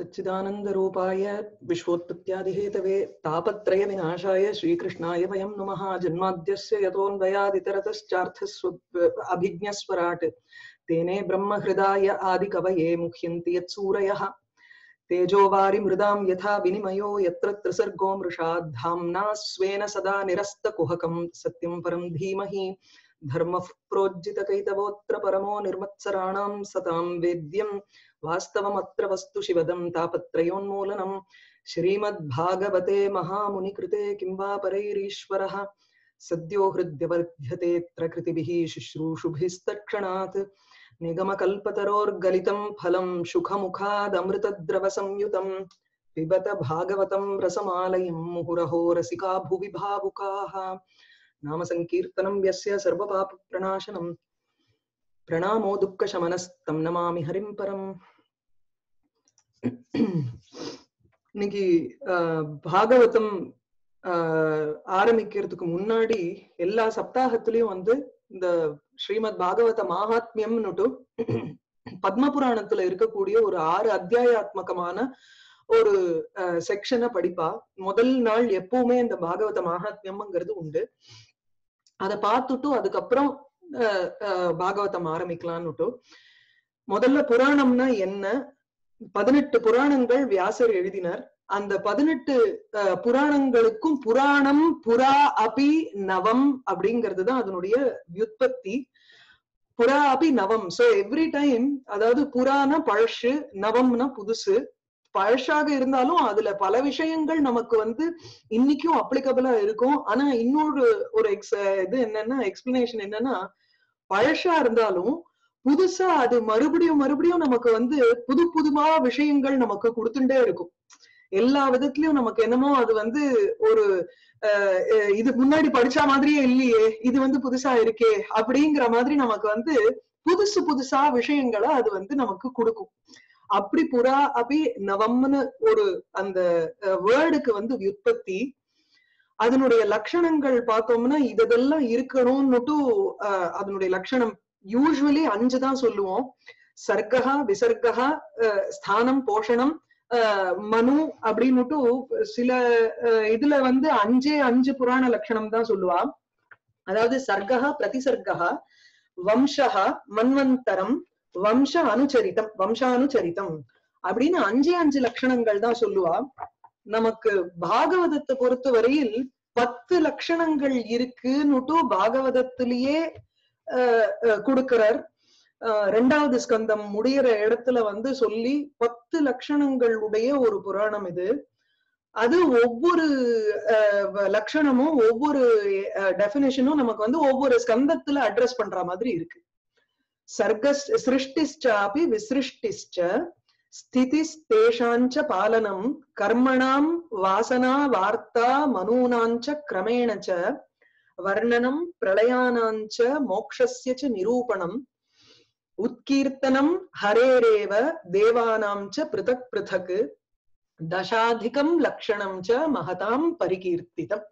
सच्चिदानन्दरूपाय विश्वोत्पत्त्यादिहेतवे तापत्रयविनाशाय श्रीकृष्णाय वयं नमः। जन्माद्यस्य यतोऽन्वयादितरतश्चार्थस्व अभिज्ञस्वराट् तेने ब्रह्महृदाय आदिकवये मुह्यन्ति यत्सूरयः तेजोवारिमृदां यथा विनिमयो यत्र त्रिसर्गो मृषा। धाम्ना स्वेन सदा निरस्तकुहकं सत्यं परं धीमहि। धर्मः प्रोज्झितकैतवोऽत्र परमो निर्मत्सराणां सतां वेद्यं वास्तवमत्र वस्तु शिवदं तापत्रयोन्मूलनं। श्रीमद्भागवते महामुनिकृते किं वा परैरीश्वरः? सद्यो हृद्यवर्ध्यतेऽत्र कृतिभिः शुश्रूषुभिस्तक्षणात् निगमकल्पतरोर्गलितं फलं सुखमुखादमृतद्रवसंयुतं पिबत भागवतं रसमालयं मुहुरहो रसिका भुवि भावुकाः। नाम सङ्कीर्तनं यस्य सर्वपापप्रणाशनम् प्रणामो दुःखशमनस्तं नमामि हरिं परम्। இன்னைக்கு பாகவதம் ஆரம்பிக்கிறதுக்கு முன்னாடி எல்லா சப்தாகத்திலயும் வந்து இந்த ஸ்ரீமத் பாகவத மகாத்மியம்னுட்டு பத்ம புராணத்துல இருக்கக்கூடிய ஒரு ஆறு அத்தியாயாத்மகமான ஒரு செக்ஷனை படிப்பா. முதல் நாள் எப்பவுமே இந்த பாகவத மாகாத்மியம்ங்கிறது உண்டு. அதை பார்த்துட்டு அதுக்கப்புறம் பாகவதம் ஆரம்பிக்கலான்னுட்டு. முதல்ல புராணம்னா என்ன? பதினெட்டு புராணங்கள் வியாசர் எழுதினார். அந்த பதினெட்டு புராணங்களுக்கும் புராணம் புரா அபி நவம் அப்படிங்கிறது தான் அதனுடைய வியுற்பத்தி புறா அபி நவம். சோ எவ்ரி டைம் அதாவது புறானா பழசு நவம்னா புதுசு. பழசாக இருந்தாலும் அதுல பல விஷயங்கள் நமக்கு வந்து இன்னைக்கும் அப்ளிகபிளா இருக்கும். ஆனா இன்னொரு ஒரு எக்ஸ் இது என்னன்னா எக்ஸ்பிளனேஷன் என்னன்னா பழசா இருந்தாலும் புதுசா அது மறுபடியும் மறுபடியும் நமக்கு வந்து புது புதுமா விஷயங்கள் நமக்கு கொடுத்துட்டே இருக்கும். எல்லா விதத்திலயும் நமக்கு என்னமோ அது வந்து ஒரு இது முன்னாடி படிச்சா மாதிரியே இல்லையே இது வந்து புதுசா இருக்கே அப்படிங்கிற மாதிரி நமக்கு வந்து புதுசு புதுசா விஷயங்களை அது வந்து நமக்கு கொடுக்கும். அப்படி புறா அப்படி நவம்னு ஒரு அந்த வேர்டுக்கு வந்து வியுற்பத்தி அதனுடைய லட்சணங்கள் பார்த்தோம்னா இதெல்லாம் இருக்கணும்னுட்டு அதனுடைய லட்சணம் யூஸ்வலி அஞ்சு தான் சொல்லுவோம். சர்க்கா விசர்க்கா ஸ்தானம் போஷணம் மனு அப்படின்னுட்டு சில இதுல வந்து அஞ்சே அஞ்சு புராண லட்சணம் தான் சொல்லுவா. அதாவது சர்க்கா பிரதிசர்க்கா வம்சா மன்வந்தரம் வம்ச அனுச்சரித்தம் வம்சானுச்சரித்தம் அப்படின்னு அஞ்சே அஞ்சு லட்சணங்கள் தான் சொல்லுவா. நமக்கு பாகவதத்தை பொறுத்த வரையில் பத்து லட்சணங்கள் இருக்குன்னுட்டு பாகவதத்திலேயே கொடுக்கிறார். ரெண்டாவது ஸ்கந்தம் முடிகிற இடத்துல வந்து சொல்லி பத்து லட்சணங்கள் உடைய ஒரு புராணம் இது. அது ஒவ்வொரு லட்சணமும் ஒவ்வொரு டெபினேஷனும் நமக்கு வந்து ஒவ்வொரு ஸ்கந்தத்துல அட்ரஸ் பண்ற மாதிரி இருக்கு. சர்க்க சிருஷ்டிஷ்டாபி விசிருஷ்டிஷ்ட ஸ்திதிஸ்தேஷாஞ்ச பாலனம் கர்மணாம் வாசனா வார்த்தா மனூனாஞ்ச கிரமேணச்ச வர்ணனம் பிரளயானாஞ்ச மோக்ஷஸ்ய ச நிரூபணம் உத்கீர்த்தனம் ஹரேரேவ தேவானாம் ச பிருதக் பிருதக் தசாதிகம் லக்ஷணம் ச மகதாம் பரிகீர்த்திதம்.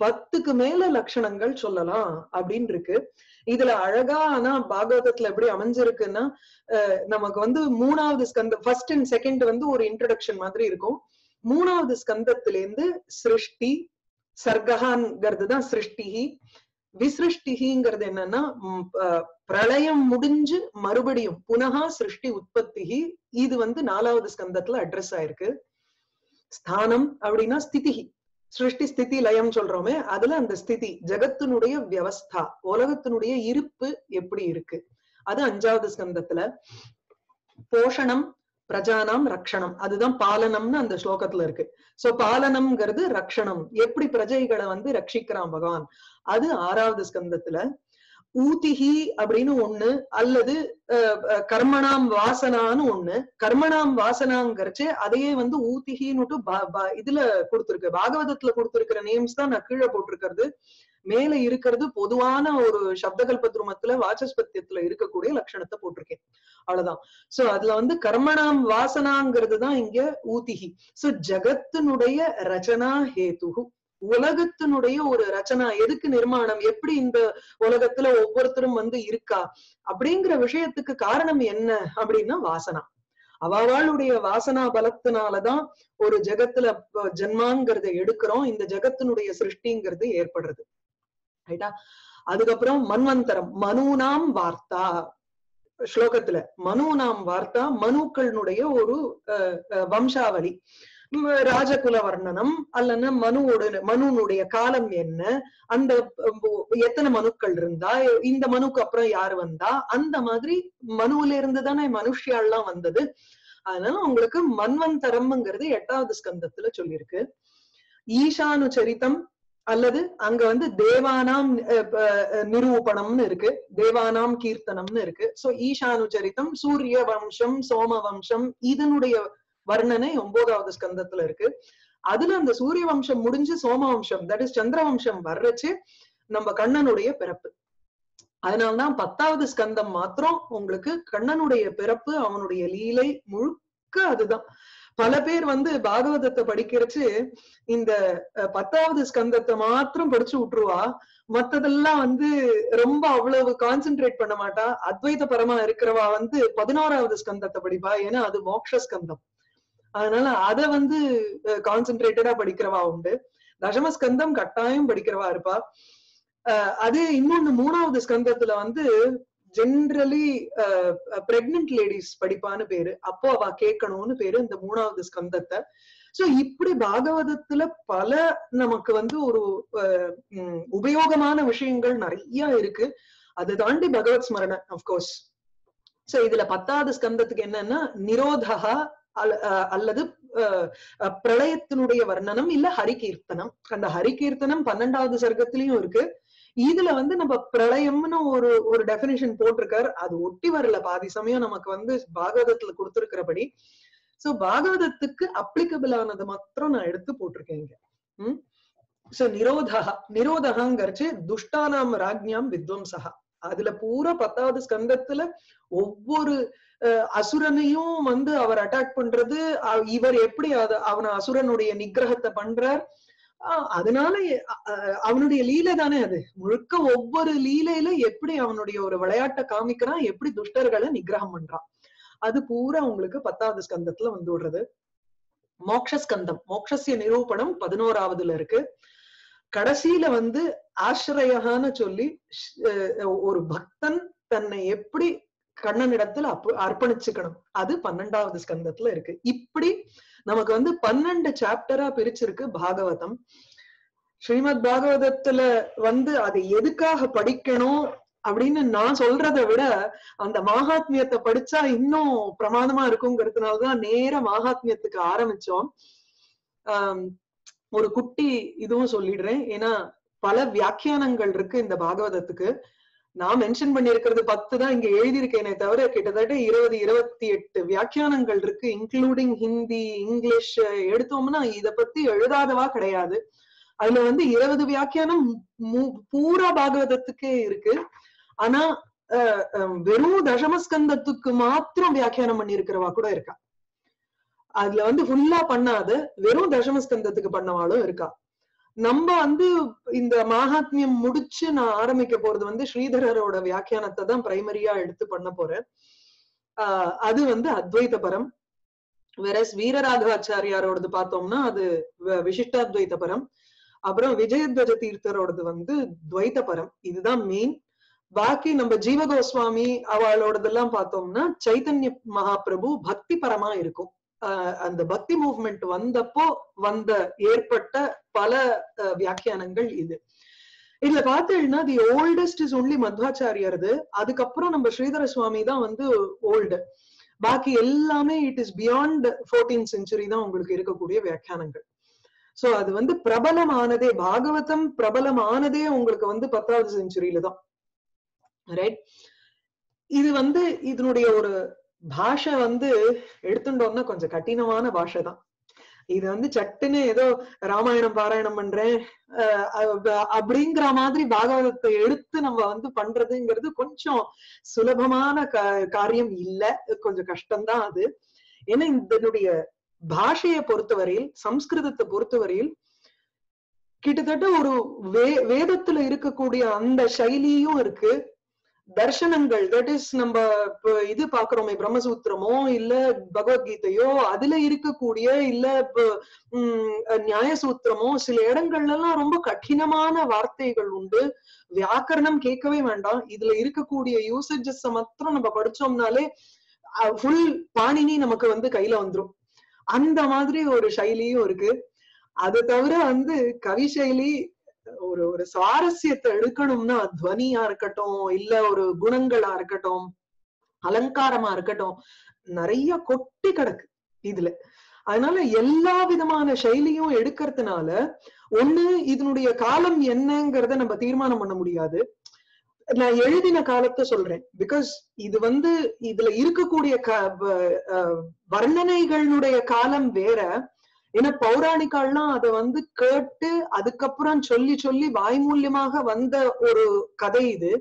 பத்துக்கு மேல லட்சணங்கள் சொல்லலாம் அப்படின்னு இருக்கு. இதுல அழகா ஆனா பாகவதத்துல எப்படி அமைஞ்சிருக்குன்னா நமக்கு வந்து மூணாவது ஸ்கந்த ஃபர்ஸ்ட் அண்ட் செகண்ட் வந்து ஒரு இன்ட்ரடக்ஷன் மாதிரி இருக்கும். மூணாவது ஸ்கந்தத்திலேருந்து சிருஷ்டி சர்க்ககான்ங்கிறது தான் சிருஷ்டி விசிருஷ்டிங்கிறது என்னன்னா பிரளயம் முடிஞ்சு மறுபடியும் புனகா சிருஷ்டி உற்பத்தி இது வந்து நாலாவது ஸ்கந்தத்துல அட்ரஸ் ஆயிருக்கு. ஸ்தானம் அப்படின்னா ஸ்திதிகி. சிருஷ்டி ஸ்திதி லயம் சொல்றோமே அதுல அந்த ஸ்திதி ஜகத்தினுடைய வியவஸ்தா உலகத்தினுடைய இருப்பு எப்படி இருக்கு? அது அஞ்சாவது ஸ்கந்தத்துல. போஷணம் பிரஜானாம் ரக்ஷணம். அதுதான் பாலனம்னு அந்த ஸ்லோகத்துல இருக்கு. சோ பாலனம்ங்கிறது ரக்ஷணம். எப்படி பிரஜைகளை வந்து ரட்சிக்கிறான் பகவான்? அது ஆறாவது ஸ்கந்தத்துல ஊதிகி அப்படின்னு ஒண்ணு அல்லது கர்மணாம் வாசனான்னு ஒண்ணு. கர்மணாம் வாசனாங்கிறச்சே அதையே வந்து ஊதிகின்னுட்டு இதுல கொடுத்திருக்கு. பாகவதத்துல கொடுத்திருக்கிற நேம்ஸ் தான் நான் கீழே போட்டிருக்கிறது. மேல இருக்கிறது பொதுவான ஒரு சப்தகல்பத்ருமத்துல வாசஸ்பத்தியத்துல இருக்கக்கூடிய லட்சணத்தை போட்டிருக்கேன். அவ்வளவுதான். சோ அதுல வந்து கர்மணாம் வாசனாங்கிறது தான் இங்க ஊதிகி. சோ ஜகத்தினுடைய ரச்சனா ஹேதுகு உலகத்தினுடைய ஒரு ரச்சனா எதுக்கு நிர்மாணம்? எப்படி இந்த உலகத்துல ஒவ்வொருத்தரும் வந்து இருக்கா? அப்படிங்கிற விஷயத்துக்கு காரணம் என்ன? அப்படின்னா வாசனா. அவளுடைய வாசனா பலத்தினாலதான் ஒரு ஜெகத்துல ஜென்மாங்கிறத எடுக்கிறோம். இந்த ஜெகத்தினுடைய சிருஷ்டிங்கிறது ஏற்படுறது. ரைட்டா அதுக்கப்புறம் மன்வந்தரம் மனுனாம் வார்த்தா. ஸ்லோகத்துல மனுனாம் வார்த்தா மனுக்களினுடைய ஒரு வம்சாவளி. ராஜகுல வர்ணனம் அல்லன்னா மனுவோட மனுனுடைய காலம் என்ன? அந்த எத்தனை மனுக்கள் இருந்தா? இந்த மனுக்கு அப்புறம் யார் வந்தா? அந்த மாதிரி மனுவில இருந்து தானே மனுஷியாலாம் வந்தது. அதனால உங்களுக்கு மன்வந்தரம்ங்கிறது எட்டாவது ஸ்கந்தத்துல சொல்லியிருக்கு. ஈசானு சரித்தம் அல்லது அங்க வந்து தேவானாம் நிரூபணம்னு இருக்கு. தேவானாம் கீர்த்தனம்னு இருக்கு. சோ ஈசானுச்சரித்தம் சூரிய வம்சம் சோம வம்சம் இதனுடைய வர்ணனை ஒன்பதாவது ஸ்கந்தத்துல இருக்கு. அதுல அந்த சூரிய வம்சம் முடிஞ்சு சோம வம்சம் தட் இஸ் சந்திர வம்சம் வர்றச்சு நம்ம கண்ணனுடைய பிறப்பு. அதனால்தான் பத்தாவது ஸ்கந்தம் மாத்திரம் உங்களுக்கு கண்ணனுடைய பிறப்பு அவனுடைய லீலை முழுக்க அதுதான். பல பேர் வந்து பாகவதத்தை படிக்கிறச்சு இந்த பத்தாவது ஸ்கந்தத்தை மாத்திரம் படிச்சு விட்டுருவா மத்ததெல்லாம் வந்து ரொம்ப அவ்வளவு கான்சென்ட்ரேட் பண்ண மாட்டா. அத்வைத பரமா இருக்கிறவா வந்து பதினோராவது ஸ்கந்தத்தை படிப்பா. ஏன்னா அது மோக்ஷ ஸ்கந்தம். அதனால அத வந்து கான்சென்ட்ரேட்டடா படிக்கிறவா உண்டு. தசமஸ்கந்தம் கட்டாயம் படிக்கிறவா இருப்பா. அது இன்னொன்னு மூணாவது ஸ்கந்தத்துல வந்து ஜென்ரலி பிரெக்னன்ட் லேடிஸ் படிப்பான்னு பேரு. அப்போ அவ கேட்கணும்னு பேரு இந்த மூணாவது ஸ்கந்தத்தை. சோ இப்படி பாகவதத்துல பல நமக்கு வந்து ஒரு உபயோகமான விஷயங்கள் நிறைய இருக்கு. அதை தாண்டி பகவத் ஸ்மரணன் அப்கோர்ஸ் சோ இதுல பத்தாவது ஸ்கந்தத்துக்கு என்னன்னா நிரோதகா அல்ல- அஹ், அல்லது பிரளயத்தினுடைய வர்ணனம் இல்ல ஹரிகீர்த்தனம். அந்த ஹரிகீர்த்தனம் பன்னெண்டாவது சர்க்கத்திலயும் இருக்கு. இதுல வந்து நம்ம பிரளயம்னு ஒரு ஒரு டெபினேஷன் போட்டிருக்கார். அது ஒட்டி வரல. பாதி சமயம் நமக்கு வந்து பாகவதத்துல கொடுத்திருக்கிறபடி. சோ பாகவதத்துக்கு அப்ளிகபிள் ஆனது மாத்திரம் நான் எடுத்து போட்டிருக்கேன் இங்க. உம் சோ நிரோதா நிரோதகாங்கிறச்சு துஷ்டானாம் ராஜ்யாம் வித்வம்சகா அதுல பூரா பத்தாவது ஸ்கந்தத்துல ஒவ்வொரு அஹ், அசுரனையும் வந்து அவர் அட்டாக் பண்றது இவர் எப்படி அத அவன அசுரனுடைய நிகிரகத்தை பண்றார் அதனால அவனுடைய லீலை தானே அது. முழுக்க ஒவ்வொரு லீலையில எப்படி அவனுடைய ஒரு விளையாட்டை காமிக்கிறான் எப்படி துஷ்டர்களை நிகிரகம் பண்றான். அது பூரா உங்களுக்கு பத்தாவது ஸ்கந்தத்துல வந்து விடுறது. மோக்ஷஸ்கந்தம். மோக்ஷசிய நிரூபணம் பதினோராவதுல இருக்கு. கடைசியில வந்து ஆசிரயகான்னு சொல்லி அஹ் ஒரு பக்தன் தன்னை எப்படி கண்ணனிடத்துல அப்பு அர்ப்பணிச்சுக்கணும். அது பன்னெண்டாவது ஸ்கந்தத்துல இருக்கு. இப்படி நமக்கு வந்து பன்னெண்டு சாப்டரா பிரிச்சிருக்கு பாகவதம். ஸ்ரீமத் பாகவதத்துல வந்து அதை எதுக்காக படிக்கணும் அப்படின்னு நான் சொல்றதை விட அந்த மகாத்மியத்தை படிச்சா இன்னும் பிரமாதமா இருக்குங்கிறதுனாலதான் நேர மகாத்மியத்துக்கு ஆரம்பிச்சோம். ஆஹ் ஒரு குட்டி இதுவும் சொல்லிடுறேன். ஏன்னா பல வியாக்கியானங்கள் இருக்கு இந்த பாகவதத்துக்கு. நான் மென்ஷன் பண்ணிருக்கிறது பத்து தான் இங்க எழுதியிருக்கேனே தவிர கிட்டத்தட்ட இருபது இருபத்தி எட்டு வியாக்கியானங்கள் இருக்கு இன்க்ளூடிங் ஹிந்தி இங்கிலீஷ் எடுத்தோம்னா இத பத்தி எழுதாதவா கிடையாது. அதுல வந்து இருபது வியாக்கியானம் பூரா பாகவதத்துக்கே இருக்கு. ஆனா அஹ், வெறும் தசமஸ்கந்தத்துக்கு மாத்திரம் வியாக்கியானம் பண்ணியிருக்கிறவா கூட இருக்கா. அதுல வந்து ஃபுல்லா பண்ணாத வெறும் தசமஸ்கந்தத்துக்கு பண்ணவாளும் இருக்கா. நம்ம வந்து இந்த மகாத்மியம் முடிச்சு நான் ஆரம்பிக்க போறது வந்து ஸ்ரீதரரோட வியாக்கியானத்தை தான் பிரைமரியா எடுத்து பண்ண போறேன். ஆஹ் அது வந்து அத்வைத பரம் வேற வீரராகவாச்சாரியாரோடது பார்த்தோம்னா அது வ- விசிஷ்டாத்வைத பரம் அப்புறம் விஜயத்வஜ தீர்த்தரோடது வந்து துவைத பரம் இதுதான் மெயின் பாக்கி நம்ம ஜீவகோஸ்வாமி அவளோடதெல்லாம் பார்த்தோம்னா சைத்தன்ய மகாபிரபு பக்தி பரமா இருக்கும். அந்த பக்தி மூவ்மெண்ட் வந்தப்போ வந்த ஏற்பட்ட பல வியாக்கியானங்கள் இது. இதுல பார்த்தீங்கன்னா தி ஓல்டஸ்ட் இஸ் ஒன்லி மத்வாச்சாரியர்து அதுக்கப்புறம் நம்ம ஸ்ரீதர சுவாமி தான் வந்து ஓல்டு பாக்கி எல்லாமே it is beyond fourteen century தான் உங்களுக்கு இருக்கக்கூடிய வியாக்கியானங்கள். சோ அது வந்து பிரபலமானதே பாகவதம் பிரபலமானதே உங்களுக்கு வந்து பத்தாவது செஞ்சுரியில தான். ரைட் இது வந்து இதனுடைய ஒரு பாஷை வந்து எடுத்துட்டோம்னா கொஞ்சம் கடினமான பாஷை தான் இது வந்து சட்டுன்னு ஏதோ ராமாயணம் பாராயணம் பண்றேன் அப்படிங்கிற மாதிரி பாகவதத்தை எடுத்து நம்ம வந்து பண்றதுங்கிறது கொஞ்சம் சுலபமான க காரியம் இல்ல. கொஞ்சம் கஷ்டம்தான் அது. ஏன்னா இதனுடைய பாஷையை பொறுத்தவரையில் சம்ஸ்கிருதத்தை பொறுத்தவரையில் கிட்டத்தட்ட ஒரு வே வேதத்துல இருக்கக்கூடிய அந்த சைலியும் இருக்கு. தர்சனங்கள் தட் இஸ் நம்ம இது பாக்குறோமே பிரம்மசூத்திரமோ இல்ல பகவத்கீதையோ அதுல இருக்கக்கூடிய இல்ல நியாயசூத்திரமோ சில இடங்கள்ல எல்லாம் ரொம்ப கடினமான வார்த்தைகள் உண்டு. வியாக்கரணம் கேட்கவே வேண்டாம். இதுல இருக்கக்கூடிய யூசேஜஸ் மாத்திரம் நம்ம படிச்சோம்னாலே ஃபுல் பாணினி நமக்கு வந்து கையில வந்துரும். அந்த மாதிரி ஒரு சைலியும் இருக்கு. அது தவிர வந்து கவி சைலி ஒரு ஒரு சுவாரஸ்யத்தை எடுக்கணும்னா துவனியா இருக்கட்டும் இல்ல ஒரு குணங்களா இருக்கட்டும் அலங்காரமா இருக்கட்டும் நிறைய கொட்டி கிடக்கு இதுல. அதனால எல்லா விதமான சைலியும் எடுக்கிறதுனால ஒண்ணு இதனுடைய காலம் என்னங்கிறத நம்ம தீர்மானம் பண்ண முடியாது. நான் எழுதின காலத்தை சொல்றேன். பிகாஸ் இது வந்து இதுல இருக்கக்கூடிய க வர்ணனைகளுடைய காலம் வேற. ஏன்னா பௌராணிக்கெல்லாம் அதை வந்து கேட்டு அதுக்கப்புறம் சொல்லி சொல்லி வாய்மூல்யமாக வந்த ஒரு கதை இது.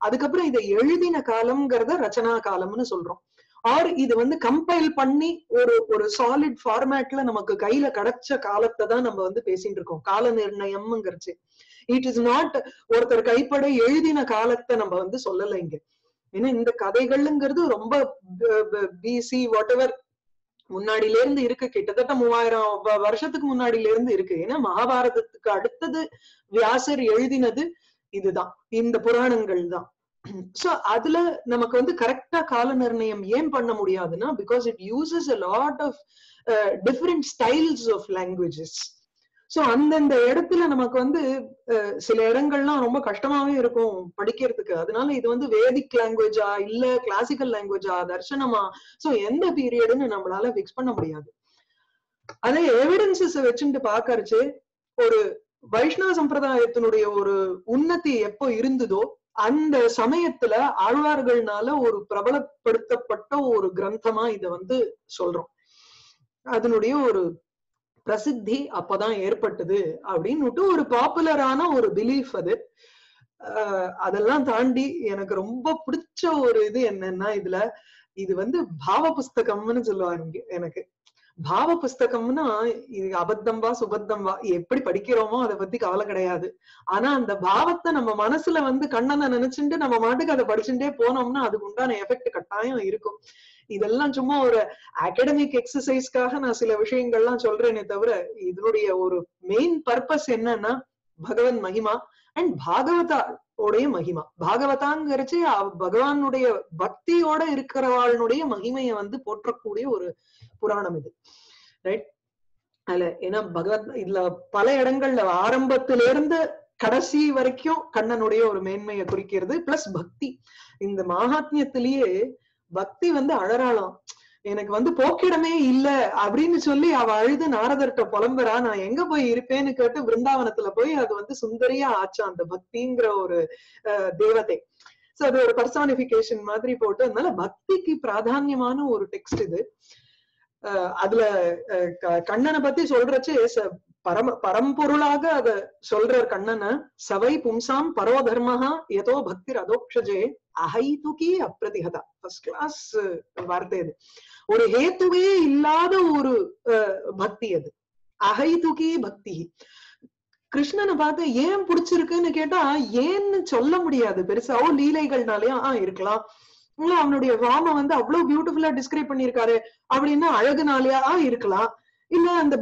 அதுக்கப்புறம் இதை எழுதின காலம்ங்கிறத ரச்சனா காலம்னு சொல்றோம். ஆர் இது வந்து கம்பைல் பண்ணி ஒரு ஒரு சாலிட் ஃபார்மேட்ல நமக்கு கையில கிடைச்ச காலத்தை தான் நம்ம வந்து பேசிட்டு இருக்கோம். கால நிர்ணயம்ங்கிறச்சு. இட் இஸ் நாட் ஒருத்தர் கைப்பட எழுதின காலத்தை நம்ம வந்து சொல்லல இங்க. ஏன்னா இந்த கதைகள்ங்கிறது ரொம்ப பிசி வாட் எவர் முன்னாடில இருந்து இருக்கு. கிட்டத்தட்ட மூவாயிரம் வருஷத்துக்கு முன்னாடில இருந்து இருக்கு. ஏன்னா மகாபாரதத்துக்கு அடுத்தது வியாசர் எழுதினது இதுதான். இந்த புராணங்கள் தான். சோ அதுல நமக்கு வந்து கரெக்டா கால நிர்ணயம் ஏன் பண்ண முடியாதுன்னா because it uses a lot of different styles of languages so அந்தந்த இடத்துல நமக்கு வந்து சில இடங்கள்லாம் ரொம்ப கஷ்டமாவே இருக்கும் படிக்கிறதுக்கு. அதனால இது வந்து வேதிக் லாங்குவேஜா இல்ல கிளாசிக்கல் லாங்குவேஜா தர்சனமா சோ எந்த பீரியடுன்னு நம்மளால பிக்ஸ் பண்ண முடியாது. அதே எவிடன்சஸ் வச்சுட்டு பாக்கறச்சு ஒரு வைஷ்ணவ சம்பிரதாயத்தினுடைய ஒரு உன்னதி எப்போ இருந்ததோ அந்த சமயத்துல ஆழ்வார்கள்னால ஒரு பிரபலப்படுத்தப்பட்ட ஒரு கிரந்தமா இத வந்து சொல்றோம். அதனுடைய ஒரு பிரசித்தி அப்பதான் ஏற்பட்டது அப்படின்னுட்டு ஒரு பாப்புலரான ஒரு பிலீஃப் அது. அதெல்லாம் தாண்டி எனக்கு ரொம்ப பிடிச்ச ஒரு இது என்னன்னா இதுல இது வந்து பாவ புஸ்தகம்னு சொல்லுவாங்க எனக்கு. பாவ புஸ்தகம்னா இது அபத்தம்பா சுபத்தம்பா எப்படி படிக்கிறோமோ அதை பத்தி கவலை கிடையாது. ஆனா அந்த பாவத்தை நம்ம மனசுல வந்து கண்ணனை நினைச்சுட்டு நம்ம மாட்டுக்கு அதை படிச்சுட்டே போனோம்னா அதுக்கு உண்டான எஃபெக்ட் கட்டாயம் இருக்கும். இதெல்லாம் சும்மா ஒரு அகடமிக் எக்ஸசைஸ்க்காக நான் சில விஷயங்கள்லாம் சொல்றேனே தவிர இதனுடைய ஒரு மெயின் பர்பஸ் என்னன்னா பகவன் மகிமா அண்ட் பாகவதா உடைய மகிமா பாகவதாங்கிறச்சு பகவானுடைய பக்தியோட இருக்கிறவாளுடைய மகிமையை வந்து போற்றக்கூடிய ஒரு புராணம் இது. ரைட் அதுல ஏன்னா பகவத் இதுல பல இடங்கள்ல ஆரம்பத்திலிருந்து கடைசி வரைக்கும் கண்ணனுடைய ஒரு மேன்மையை குறிக்கிறது பிளஸ் பக்தி. இந்த மகாத்மியத்திலேயே பக்தி வந்து அழறாளாம். எனக்கு வந்து போக்கிடமே இல்ல அப்படின்னு சொல்லி அவ அழுது நாரதர்கிட்ட புலம்புறா. நான் எங்க போய் இருப்பேன்னு கேட்டு பிருந்தாவனத்துல போய் அது வந்து சுந்தரியா ஆச்சா அந்த பக்திங்கிற ஒரு தேவதை. சோ அது ஒரு பர்சானிபிகேஷன் மாதிரி போட்டு அதனால பக்திக்கு பிராதான்யமான ஒரு டெக்ஸ்ட் இது. அதுல கண்ணனை பத்தி சொல்றச்சு பரம பரம்பொருளாக அத சொல்றார் கண்ணனை சவை பும்சாம் பரோ தர்மஹா எதோ பக்தி அதோக்ஷஜே அஹைதுகி அப்பிரதிகதா ஃபர்ஸ்ட் கிளாஸ் வார்த்தை அது. ஒரு ஹேத்துவே இல்லாத ஒரு பக்தி அது. அஹைதுகி பக்தி. கிருஷ்ணனை பார்த்து ஏன் பிடிச்சிருக்குன்னு கேட்டா ஏன்னு சொல்ல முடியாது. பெருசா ஓ லீலைகள்னாலயும் ஆஹ் இருக்கலாம். இல்ல அவனுடைய வாம வந்து அவ்வளவு பியூட்டிஃபுல்லா டிஸ்கிரைப் பண்ணிருக்காரு அப்படின்னா அழகுனாலயா இருக்கலாம். இல்ல அந்த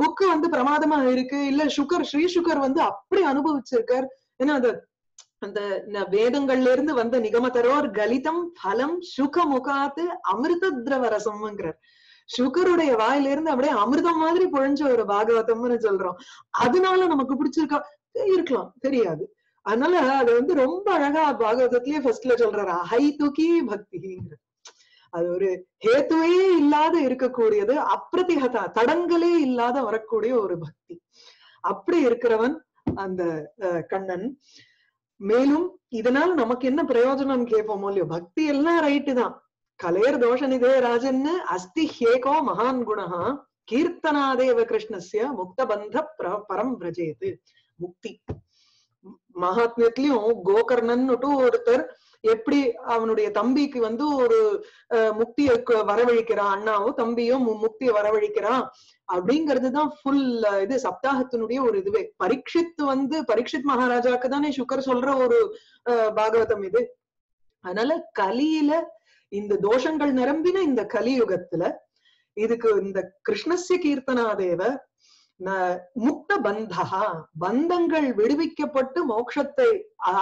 புக்கு வந்து பிரமாதமா இருக்கு. இல்ல சுகர் ஸ்ரீ சுகர் வந்து அப்படி அனுபவிச்சிருக்கார். ஏன்னா அந்த அந்த வேதங்கள்ல இருந்து வந்த நிகமதரோர் கலிதம் பலம் சுக முகாத்து அமிர்த திரவ ரசம்ங்கிறார் சுகருடைய வாயில இருந்து அப்படியே அமிர்தம் மாதிரி பொழிஞ்ச ஒரு பாகவதம்னு சொல்றோம். அதனால நமக்கு பிடிச்சிருக்கா? இருக்கலாம் தெரியாது. அதனால அது வந்து ரொம்ப அழகா பாகவதத்திலேயே ஃபர்ஸ்ட்ல சொல்றாரு ஹை தூக்கி பக்திங்கிற அது ஒரு ஹேத்துவே இல்லாத இருக்கக்கூடியது அப்பிரதிகதா தடங்களே இல்லாத வரக்கூடிய ஒரு பக்தி. அப்படி இருக்கிறவன் அந்த கண்ணன். மேலும் இதனால நமக்கு என்ன பிரயோஜனம் கேட்போமோ இல்லையோ பக்தி எல்லாம் ரைட்டு தான். கலேர் தோஷநிதே ராஜன்னு அஸ்தி ஹேகோ மகான் குணஹா கீர்த்தனாதேவ கிருஷ்ணஸ்ய முக்தபந்த பரம் பிரஜேது. முக்தி. மகாத்மியத்திலயும் கோகர்ணன்னுட்டு ஒருத்தர் எப்படி அவனுடைய தம்பிக்கு வந்து ஒரு முக்திய வரவழிக்கிறான் அண்ணாவோ தம்பியோ முக்தியை வரவழிக்கிறான் அப்படிங்கிறதுதான் ஃபுல் இது சப்தாகத்தினுடைய ஒரு இதுவே. பரீட்சித் வந்து பரீட்சித் மகாராஜாக்கு தானே சுக்கர் சொல்ற ஒரு பாகவதம் இது. அதனால கலியில இந்த தோஷங்கள் நிரம்பின இந்த கலியுகத்துல இதுக்கு இந்த கிருஷ்ணசிய கீர்த்தனாதேவ முக்த பந்தகா பந்தங்கள் விடுவிக்கப்பட்டு மோட்சத்தை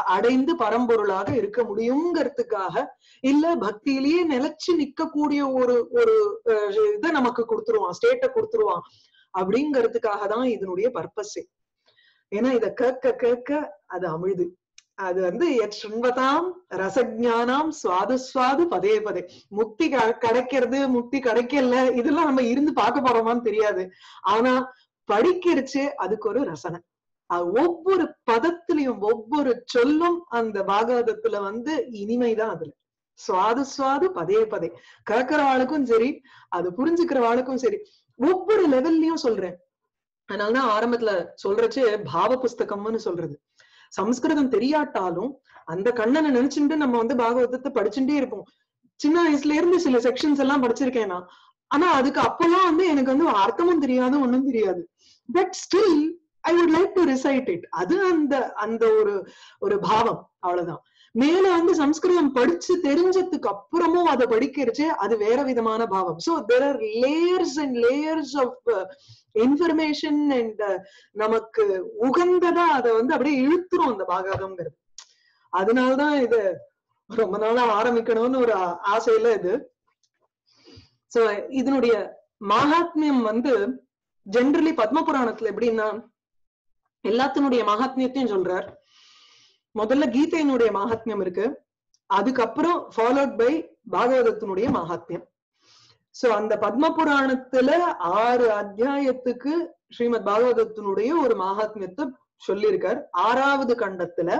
அடைந்து பரம்பொருளாக இருக்க முடியுங்கிறதுக்காக இல்ல பக்தியிலேயே நிலைச்சு நிக்கக்கூடிய ஒரு ஒரு இதை நமக்கு கொடுத்துருவான் ஸ்டேட்டை கொடுத்துருவான் அப்படிங்கிறதுக்காக தான் இதனுடைய பர்பஸே ஏன்னா இத கேட்க கேட்க அது அமிழ்து. அது வந்து எத் சுண்வதாம் ரசஜானாம் சுவாது சுவாது பதே பதே. முக்தி க- கிடைக்கிறது முக்தி கிடைக்கல இதெல்லாம் நம்ம இருந்து பார்க்க போறோமான்னு தெரியாது. ஆனா படிக்கிறச்சு அதுக்கு ஒரு ரசனை. ஒவ்வொரு பதத்திலையும் ஒவ்வொரு சொல்லும் அந்த பாகவதத்துல வந்து இனிமைதான் அதுல. சுவாது சுவாது பதே பதே. கேட்கிறவாளுக்கும் சரி அது புரிஞ்சுக்கிறவாளுக்கும் சரி ஒவ்வொரு லெவல்லயும் சொல்றேன். அதனாலதான் ஆரம்பத்துல சொல்றச்சு பாவ புஸ்தகம்னு சொல்றது. சம்ஸ்கிருதம் தெரியாட்டாலும் அந்த கண்ணனை நினைச்சுட்டு நம்ம வந்து பாகவதத்தை படிச்சுட்டே இருப்போம். சின்ன வயசுல இருந்து சில செக்ஷன்ஸ் எல்லாம் படிச்சிருக்கேன் நான். ஆனா அதுக்கு அப்பெல்லாம் வந்து எனக்கு வந்து அர்த்தமும் தெரியாது ஒண்ணும் தெரியாது. But still I would like to recite it அது அந்த அந்த ஒரு ஒரு பாவம். அவ்வளவுதான். மேல வந்து சம்ஸ்கிருதம் படிச்சு தெரிஞ்சதுக்கு அப்புறமும் அதை படிக்கிறச்சு அது வேற விதமான பாவம். So there are layers and layers of information and நமக்கு உகந்ததா அதை வந்து அப்படியே இழுத்துரும் அந்த பாகவதம்ங்கிறது அதனாலதான் இது ரொம்ப நாளா ஆரம்பிக்கணும்னு ஒரு ஆசையில இது. சோ இதனுடைய மகாத்மியம் வந்து ஜென்ரலி பத்ம புராணத்துல எப்படின்னா எல்லாத்தினுடைய மகாத்மியத்தையும் சொல்றார். முதல்ல கீதையினுடைய மகாத்மியம் இருக்கு. அதுக்கப்புறம் ஃபாலோட் பை பாகவதத்தினுடைய மகாத்மியம். சோ அந்த பத்ம புராணத்துல ஆறு அத்தியாயத்துக்கு ஸ்ரீமத் பாகவதத்தினுடைய ஒரு மகாத்மியத்தை சொல்லியிருக்கார். ஆறாவது கண்டத்துல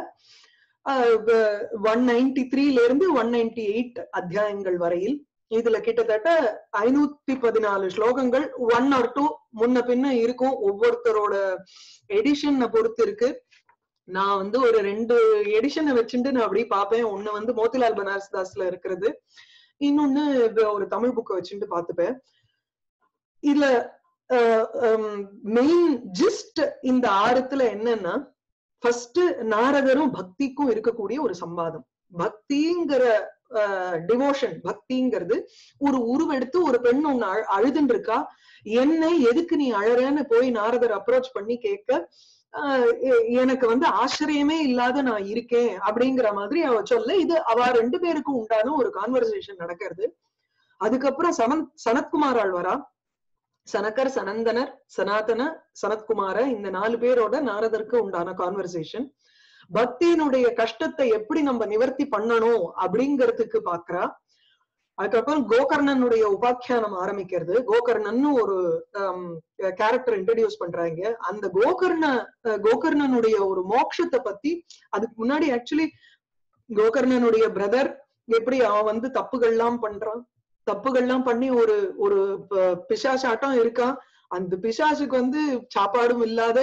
ஒன் நைன்டி த்ரீல இருந்து ஒன் நைன்டி எயிட் அத்தியாயங்கள் வரையில் இதுல கிட்டத்தட்ட ஐநூத்தி பதினாலு ஸ்லோகங்கள் ஒன் ஆர் டூ முன்ன பின்ன இருக்கும். ஒவ்வொருத்தரோட எடிஷனை பொறுத்து இருக்கு. நான் வந்து ஒரு ரெண்டு எடிஷனை வச்சுட்டு நான் அப்படியே பார்ப்பேன். ஒண்ணு வந்து மோதிலால் பனாரஸ் தாஸ்ல இருக்கிறது. இன்னொன்னு ஒரு தமிழ் புக்கை வச்சுட்டு பார்த்துப்பேன். இதுல மெயின் ஜிஸ்ட் இந்த ஆரத்துல என்னன்னா ஃபர்ஸ்ட் நாரதரும் பக்திக்கும் இருக்கக்கூடிய ஒரு சம்பாதம். பக்திங்கிற டிவோஷன் பக்திங்கிறது ஒரு உருவெடுத்து ஒரு பெண் ஒண்ணு அழுதுன்னு இருக்கா என்னை எதுக்கு நீ அழறன்னு போய் நாரதர் அப்ரோச் பண்ணி கேட்க எனக்கு வந்து ஆச்சரியமே இல்லாத நான் இருக்கேன் அப்படிங்கிற மாதிரி அவ சொல்ல இது அவ ரெண்டு பேருக்கும் உண்டான ஒரு கான்வர்சேஷன் நடக்கிறது. அதுக்கப்புறம் சனத் சனத்குமார் ஆழ்வாரா? சனக்கர் சனந்தனர் சனாதன சனத்குமார இந்த நாலு பேரோட நாரதருக்கு உண்டான கான்வர்சேஷன் பக்தியினுடைய கஷ்டத்தை எப்படி நம்ம நிவர்த்தி பண்ணணும் அப்படிங்கிறதுக்கு பாக்குறா. அதுக்கப்புறம் கோகர்ணனுடைய உபாக்கியானம் ஆரம்பிக்கிறது. கோகர்ணன்னு ஒரு கேரக்டர் இன்ட்ரடியூஸ் பண்றாங்க. அந்த கோகர்ண கோகர்ணனுடைய ஒரு மோட்சத்தை பத்தி அதுக்கு முன்னாடி ஆக்சுவலி கோகர்ணனுடைய பிரதர் எப்படி அவன் வந்து தப்புகள்லாம் பண்றான். தப்புகள்லாம் பண்ணி ஒரு ஒரு பிசாசாட்டம் இருக்கான். அந்த பிசாசுக்கு வந்து சாப்பாடும் இல்லாத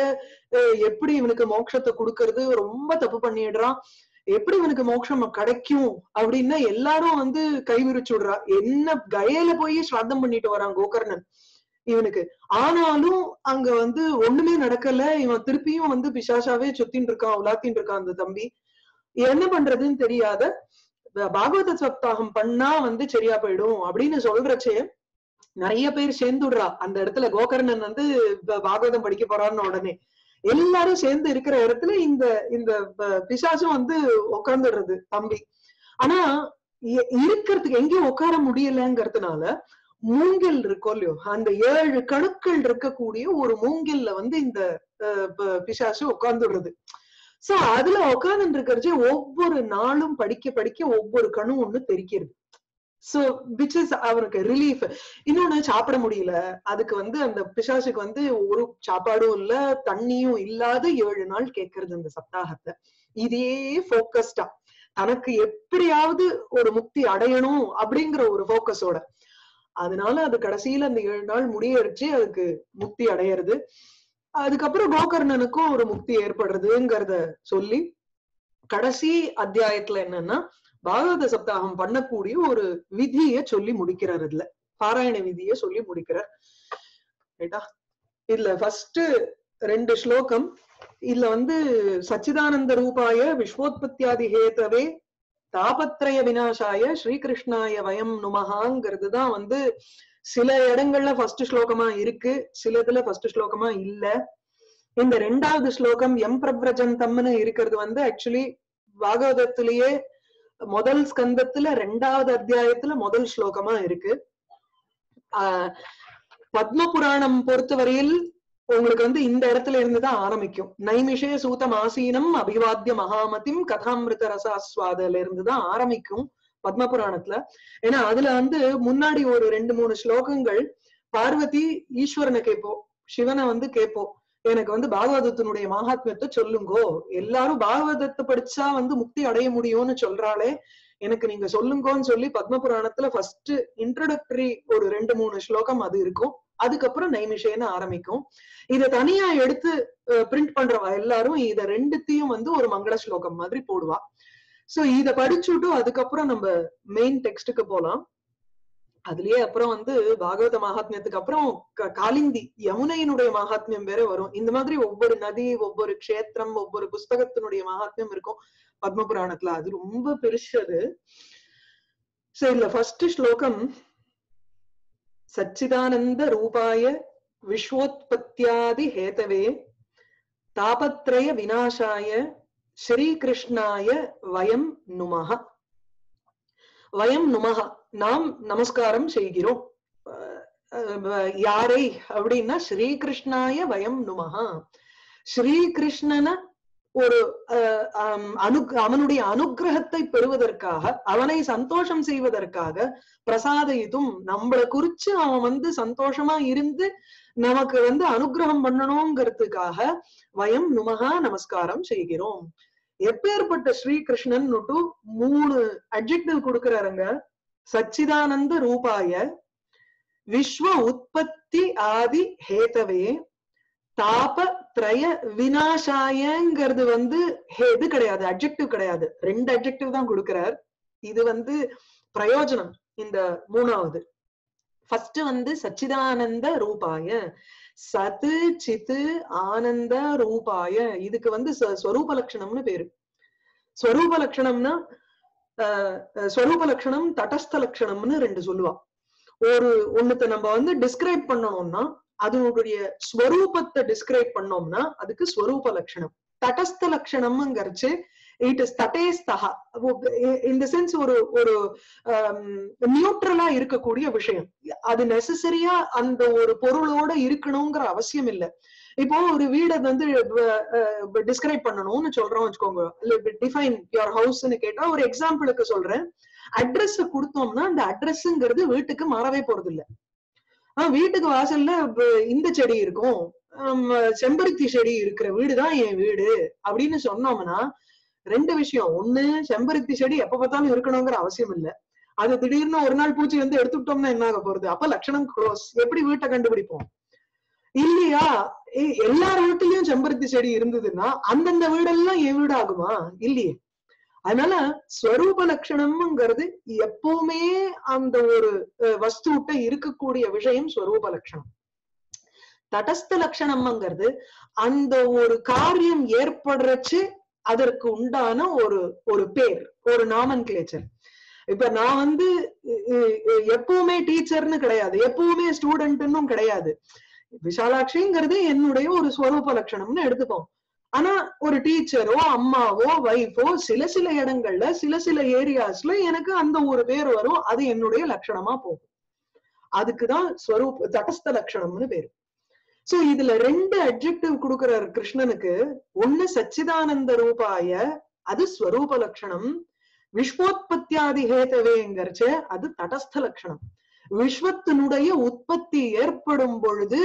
எப்படி இவனுக்கு மோட்சத்தை கொடுக்கறது? ரொம்ப தப்பு பண்ணிடுறான். எப்படி இவனுக்கு மோட்சம் கிடைக்கும்? அப்படின்னா எல்லாரும் வந்து கைவிரிச்சு விடுறா. என்ன கயல போய் ஸ்ராத்தம் பண்ணிட்டு வரான் கோகர்ணன்? இவனுக்கு. ஆனாலும் அங்க வந்து ஒண்ணுமே நடக்கல. இவன் திருப்பியும் வந்து பிசாசாவே சுத்தின் இருக்கான் உலாத்தின் இருக்கான் அந்த தம்பி. என்ன பண்றதுன்னு தெரியாத பாகவத சப்தாகம் பண்ணா வந்து சரியா போயிடும் அப்படின்னு சொல்றச்சே நிறைய பேர் சேர்ந்துடுறா. அந்த இடத்துல கோகர்ணன் வந்து பாகவதம் படிக்க போறான்னு உடனே. எல்லாரும் சேர்ந்து இருக்கிற இடத்துல இந்த இந்த பிசாசும் வந்து உட்கார்ந்துடுறது தம்பி. ஆனா இருக்கிறதுக்கு எங்கேயும் உட்கார முடியலங்கிறதுனால மூங்கில் இருக்கோ இல்லையோ அந்த ஏழு கணுக்கள் இருக்கக்கூடிய ஒரு மூங்கில்ல வந்து இந்த பிசாசு உட்கார்ந்துடுறது சோ அதுல உட்கார்ந்து இருக்கிறச்சே ஒவ்வொரு நாளும் படிக்க படிக்க ஒவ்வொரு கணு ஒண்ணு தெரிக்கிறது. சோ விச் இஸ் அவனுக்கு ரிலீஃப் இன்னொன்னு சாப்பிட முடியல. அதுக்கு வந்து அந்த பிசாசுக்கு வந்து ஒரு சாப்பாடும் இல்ல தண்ணியும் இல்லாத ஏழு நாள் கேட்கறது இந்த சப்தாகத்தை. இதே போக்கஸ்டா தனக்கு எப்படியாவது ஒரு முக்தி அடையணும் அப்படிங்கிற ஒரு போக்கஸோட அதனால அது கடைசியில அந்த ஏழு நாள் முடியடிச்சு அதுக்கு முக்தி அடையிறது. அதுக்கப்புறம் கோகர்ணனுக்கும் ஒரு முக்தி ஏற்படுறதுங்கிறத சொல்லி கடைசி அத்தியாயத்துல என்னன்னா பாகவத சப்தாகம் பண்ணக்கூடிய ஒரு விதிய சொல்லி முடிக்கிறார் இதுல. பாராயண விதிய சொல்லி முடிக்கிறார். ரைட்டா இதுல ஃபர்ஸ்ட் ரெண்டு ஸ்லோகம். இதுல வந்து சச்சிதானந்த ரூபாய விஸ்வோத்பத்தியாதி ஹேதவே தாபத்ரய விநாசாய ஸ்ரீகிருஷ்ணாய வயம் நுமஹாங்கிறது தான் வந்து சில இடங்கள்ல ஃபர்ஸ்ட் ஸ்லோகமா இருக்கு. சில இதுல ஃபர்ஸ்ட் ஸ்லோகமா இல்ல. இந்த ரெண்டாவது ஸ்லோகம் எம் பிரபிரஜந்தம்னு இருக்கிறது வந்து ஆக்சுவலி பாகவதத்திலேயே முதல் ஸ்கந்தத்துல ரெண்டாவது அத்தியாயத்துல முதல் ஸ்லோகமா இருக்கு. ஆஹ் பத்ம புராணம் பொறுத்தவரையில் உங்களுக்கு வந்து இந்த இடத்துல இருந்துதான் ஆரம்பிக்கும். நைமிஷே சூதம் ஆசீனம் அபிவாத்திய மகாமதிம் கதாமிருத ரசாஸ்வாதல இருந்துதான் ஆரம்பிக்கும் பத்ம புராணத்துல ஏன்னா அதுல வந்து முன்னாடி ஒரு ரெண்டு மூணு ஸ்லோகங்கள் பார்வதி ஈஸ்வரனை கேட்போம் சிவனை வந்து கேட்போம். எனக்கு வந்து பாகவதத்தினுடைய மகாத்மியத்தை சொல்லுங்கோ. எல்லாரும் பாகவதத்தை படிச்சா வந்து முக்தி அடைய முடியும்னு சொல்றாளே. எனக்கு நீங்க சொல்லுங்கோன்னு சொல்லி பத்ம புராணத்துல ஃபர்ஸ்ட் இன்ட்ரடக்டரி ஒரு ரெண்டு மூணு ஸ்லோகம் அது இருக்கும். அதுக்கப்புறம் நைமிஷேன்னு ஆரம்பிக்கும். இத தனியா எடுத்து பிரிண்ட் பண்றவா எல்லாரும் இத ரெண்டுத்தையும் வந்து ஒரு மங்கள ஸ்லோகம் மாதிரி போடுவா. சோ இத படிச்சுட்டு அதுக்கப்புறம் நம்ம மெயின் டெக்ஸ்டுக்கு போலாம். அதுலயே அப்புறம் வந்து பாகவத மகாத்மியத்துக்கு அப்புறம் காலிந்தி யமுனையினுடைய மகாத்மியம் வேற வரும். இந்த மாதிரி ஒவ்வொரு நதி ஒவ்வொரு க்ஷேத்திரம் ஒவ்வொரு புஸ்தகத்தினுடைய மகாத்மியம் இருக்கும் பத்ம புராணத்துல அது ரொம்ப பெருசு அது. சரி இல்ல ஃபர்ஸ்ட் ஸ்லோகம் சச்சிதானந்த ரூபாய விஸ்வோத்பத்தியாதி ஹேதவே தாபத்ரய விநாசாய ஸ்ரீகிருஷ்ணாய வயம் நுமஹா. வயம் நுமகா நாம் நமஸ்காரம் செய்கிறோம். யாரை? அப்படின்னா ஸ்ரீகிருஷ்ணாய வயம் நுமஹா. ஸ்ரீகிருஷ்ணன ஒரு அனு அவனுடைய அனுகிரகத்தை பெறுவதற்காக அவனை சந்தோஷம் செய்வதற்காக பிரசாதயித்தும் நம்மளை குறிச்சு அவன் வந்து சந்தோஷமா இருந்து நமக்கு வந்து அனுகிரகம் பண்ணணுங்கிறதுக்காக வயம் நுமகா நமஸ்காரம் செய்கிறோம். எப்பேற்பட்ட ஸ்ரீகிருஷ்ணன் மூணு அட்ஜெக்டிவ் கொடுக்கிறாருங்க. சச்சிதானந்த ரூபாய விஸ்வ உற்பத்தி ஆதி ஹேதவே தாப திரய வினாசாயங்கிறது வந்து இது கிடையாது அப்ஜெக்டிவ் கிடையாது. ரெண்டு அப்ஜெக்டிவ் தான் கொடுக்கிறார். இது வந்து பிரயோஜனம் இந்த மூணாவது. ஃபர்ஸ்ட் வந்து சச்சிதானந்த ரூபாய சத்து சித்து ஆனந்த ரூபாய. இதுக்கு வந்து ஸ்வரூப லட்சணம்னு பேரு. ஸ்வரூப லட்சணம்னா ஸ்வரூப லட்சணம் தடஸ்த லட்சணம்னு ரெண்டு சொல்லுவா. ஒரு ஒண்ணுத்த நம்ம வந்து டிஸ்கிரைப் பண்ணணும்னா அதனுடைய ஸ்வரூபத்தை டிஸ்கிரைப் பண்ணோம்னா அதுக்கு ஸ்வரூப லட்சணம். தடஸ்த லட்சணம்ங்கிறச்சு இட் இஸ் தட்டேஸ்தகா. இந்த சென்ஸ் ஒரு ஒரு um, நியூட்ரலா இருக்கக்கூடிய விஷயம். அது நெசசரியா அந்த ஒரு பொருளோட இருக்கணுங்கிற அவசியம் இல்லை. இப்போ ஒரு வீடை வந்து டிஸ்கிரைப் பண்ணணும்னு சொல்றோம் வச்சுக்கோங்க. டிஃபைன் யுவர் ஹவுஸ்ன்னு கேட்டா ஒரு எக்ஸாம்பிளுக்கு சொல்றேன். அட்ரஸ் கொடுத்தோம்னா அந்த அட்ரஸ்ங்கிறது வீட்டுக்கு மாறவே போறது இல்ல ஆஹ் வீட்டுக்கு வாசல்ல இந்த செடி இருக்கும். செம்பருத்தி செடி இருக்கிற வீடுதான் என் வீடு. அப்படின்னு சொன்னோம்னா ரெண்டு விஷயம். ஒண்ணு செம்பருத்தி செடி எப்ப பார்த்தாலும் இருக்கணுங்கிற அவசியம் இல்ல. அது திடீர்னு ஒரு நாள் பூச்சி வந்து எடுத்துட்டோம்னா என்ன ஆக போறது? அப்ப லட்சணம் க்ளோஸ் எப்படி வீட்டை கண்டுபிடிப்போம்? இல்லையா? எல்லார் வீட்டுலயும் செம்பருத்தி செடி இருந்ததுன்னா அந்தந்த வீடெல்லாம் என் வீடு ஆகுமா இல்லையே. அதனால ஸ்வரூப லட்சணம்ங்கிறது எப்பவுமே அந்த ஒரு வஸ்துட்ட இருக்கக்கூடிய விஷயம் ஸ்வரூப லட்சணம். தடஸ்த லட்சணம்ங்கிறது அந்த ஒரு காரியம் ஏற்படுறச்சு அதற்கு உண்டான ஒரு ஒரு பேர் ஒரு நாமன் கிளேச்சர் இப்ப நான் வந்து எப்பவுமே டீச்சர்னு கிடையாது. எப்பவுமே ஸ்டூடெண்ட்னும் கிடையாது. விஷாலாட்சிங்கிறது என்னுடைய ஒரு ஸ்வரூப லட்சணம்னு எடுத்துப்போம். ஆனா ஒரு டீச்சரோ அம்மாவோ வைஃபோ சில சில இடங்கள்ல சில சில ஏரியாஸ்ல எனக்கு அந்த ஒரு பேர் வரும். அது என்னுடைய லட்சணமா போகும். அதுக்குதான் ஸ்வரூப் தடஸ்த லட்சணம்னு பேரு. சோ இதுல ரெண்டு அப்ஜெக்டிவ் கொடுக்கிறார் கிருஷ்ணனுக்கு. ஒண்ணு சச்சிதானந்த ரூபாய அது ஸ்வரூப லட்சணம் விஸ்வோத்பத்தியாதி ஹேதவேங்கிறச்ச அது தடஸ்த லட்சணம் விஸ்வத்தினுடைய உற்பத்தி ஏற்படும் பொழுது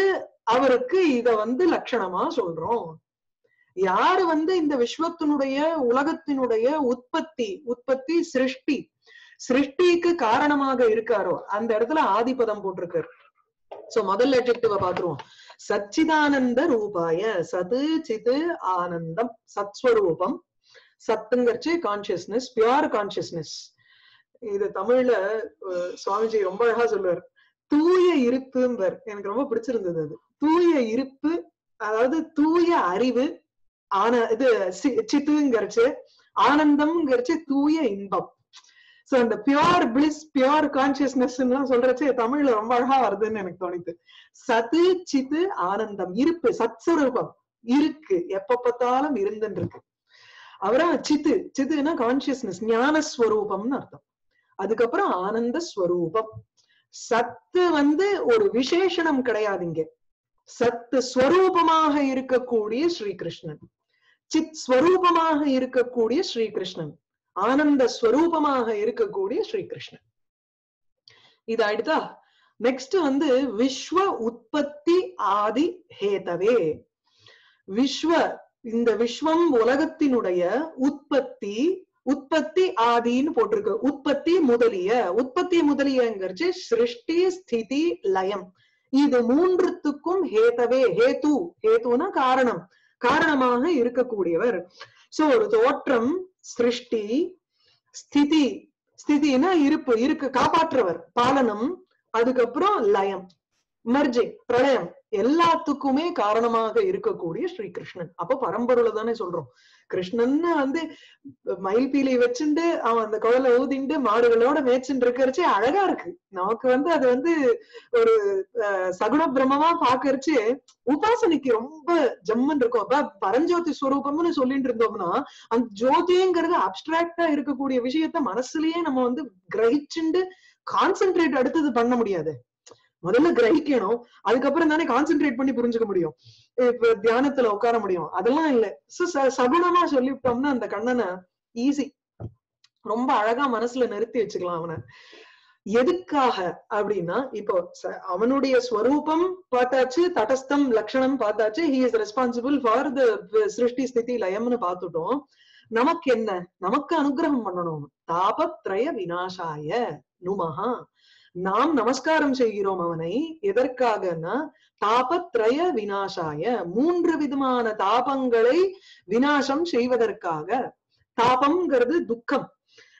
அவருக்கு இத வந்து லட்சணமா சொல்றோம். யாரு வந்து இந்த விஸ்வத்தினுடைய உலகத்தினுடைய உற்பத்தி உற்பத்தி சிருஷ்டி சிருஷ்டிக்கு காரணமாக இருக்காரோ அந்த இடத்துல ஆதிபதம் போட்டிருக்காரு. சோ முதல் அட்ஜெக்டிவ பாத்துருவோம் சச்சிதானந்த ரூபாய சது சிது ஆனந்தம் சத்ஸ்வரூபம் சத்துங்கிறச்சு கான்சியஸ்னஸ் பியூர் கான்சியஸ்னஸ் இது தமிழ்ல சுவாமிஜி ரொம்ப அழகா சொல்லுவார். தூய இருப்பும்பர். எனக்கு ரொம்ப பிடிச்சிருந்தது அது. தூய இருப்பு அதாவது தூய அறிவு ஆன இது சித்துங்கிறச்சு ஆனந்தம்ங்கிறச்சு தூய இன்பம். சோ அந்த பியோர் பிளிஸ் பியோர் கான்சியஸ்னஸ் எல்லாம் சொல்றச்சு தமிழ்ல ரொம்ப அழகா வருதுன்னு எனக்கு தோணித்து சத்து சித்து ஆனந்தம். இருப்பு சத்ஸ்வரூபம். இருக்கு. எப்ப பார்த்தாலும் இருந்துன்னு இருக்கு அவரா சித்து சித்துனா கான்சியஸ்னஸ் ஞான ஸ்வரூபம்னு அர்த்தம். அதுக்கப்புறம் ஆனந்த ஸ்வரூபம் சத்து வந்து ஒரு விசேஷனம் கிடையாது இங்க. சத்து ஸ்வரூபமாக இருக்கக்கூடிய ஸ்ரீகிருஷ்ணன் சித் ஸ்வரூபமாக இருக்கக்கூடிய ஸ்ரீகிருஷ்ணன் ஆனந்த ஸ்வரூபமாக இருக்கக்கூடிய ஸ்ரீகிருஷ்ணன். இது அடுத்தா நெக்ஸ்ட் வந்து விஸ்வ உற்பத்தி ஆதி ஹேதவே. விஸ்வ இந்த விஸ்வம் உலகத்தினுடைய உற்பத்தி உற்பத்தி ஆதின்னு போட்டிருக்கு. உற்பத்தி முதலிய உற்பத்தி முதலியங்கிறச்சு சிருஷ்டி ஸ்திதி லயம். இது மூன்றுத்துக்கும் ஹேதவே ஹேத்து ஹேத்துனா காரணம். காரணமாக இருக்கக்கூடியவர். சோ ஒரு தோற்றம் சிருஷ்டி ஸ்திதி. ஸ்திதினா இருப்பு இருக்கு காப்பாற்றுவர். பாலனம் அதுக்கப்புறம் லயம். மெர்ஜிங் பிரளயம் எல்லாத்துக்குமே காரணமாக இருக்கக்கூடிய ஸ்ரீகிருஷ்ணன். அப்ப பரம்பொருளை தானே சொல்றோம். கிருஷ்ணன் வந்து மயில் பீலி வச்சுண்டு அவன் அந்த குழலை ஊதிண்டு மாடுகளோட மேய்ச்சுட்டு இருக்கிறச்சே அழகா இருக்கு. நமக்கு வந்து அது வந்து ஒரு சகுண பிரம்மமா பாக்கறச்சு உபாசனைக்கு ரொம்ப ஜம்மன் இருக்கும். அப்ப பரஞ்சோதி ஸ்வரூபம்னு சொல்லிட்டு இருந்தோம்னா அந்த ஜோதிங்கிறது அப்டிராக்டா இருக்கக்கூடிய விஷயத்த மனசுலயே நம்ம வந்து கிரகிச்சுண்டு கான்சென்ட்ரேட் அடுத்தது பண்ண முடியாது. முதல்ல கிரகிக்கணும். அதுக்கப்புறம் தானே கான்சென்ட்ரேட் பண்ணி புரிஞ்சுக்க முடியும். இப்ப தியானத்துல உட்கார முடியும். அதெல்லாம் இல்ல. சகுனமா சொல்லிவிட்டோம்னா அந்த கண்ணனை ஈஸி ரொம்ப அழகா மனசுல நிறுத்தி வச்சுக்கலாம் அவனை. எதுக்காக அப்படின்னா இப்போ அவனுடைய ஸ்வரூபம் பார்த்தாச்சு தடஸ்தம் லட்சணம் பார்த்தாச்சு he is responsible for the சிருஷ்டி ஸ்திதி லயம்னு பார்த்துட்டோம். நமக்கு என்ன? நமக்கு அனுகிரகம் பண்ணணும். தாபத்ரய வினாசாய நுமஹா. நாம் நமஸ்காரம் செய்கிறோம் அவனை. எதற்காகனா தாபத்ரய வினாசாய மூன்று விதமான தாபங்களை வினாசம் செய்வதற்காக. தாபம்ங்கிறது துக்கம்.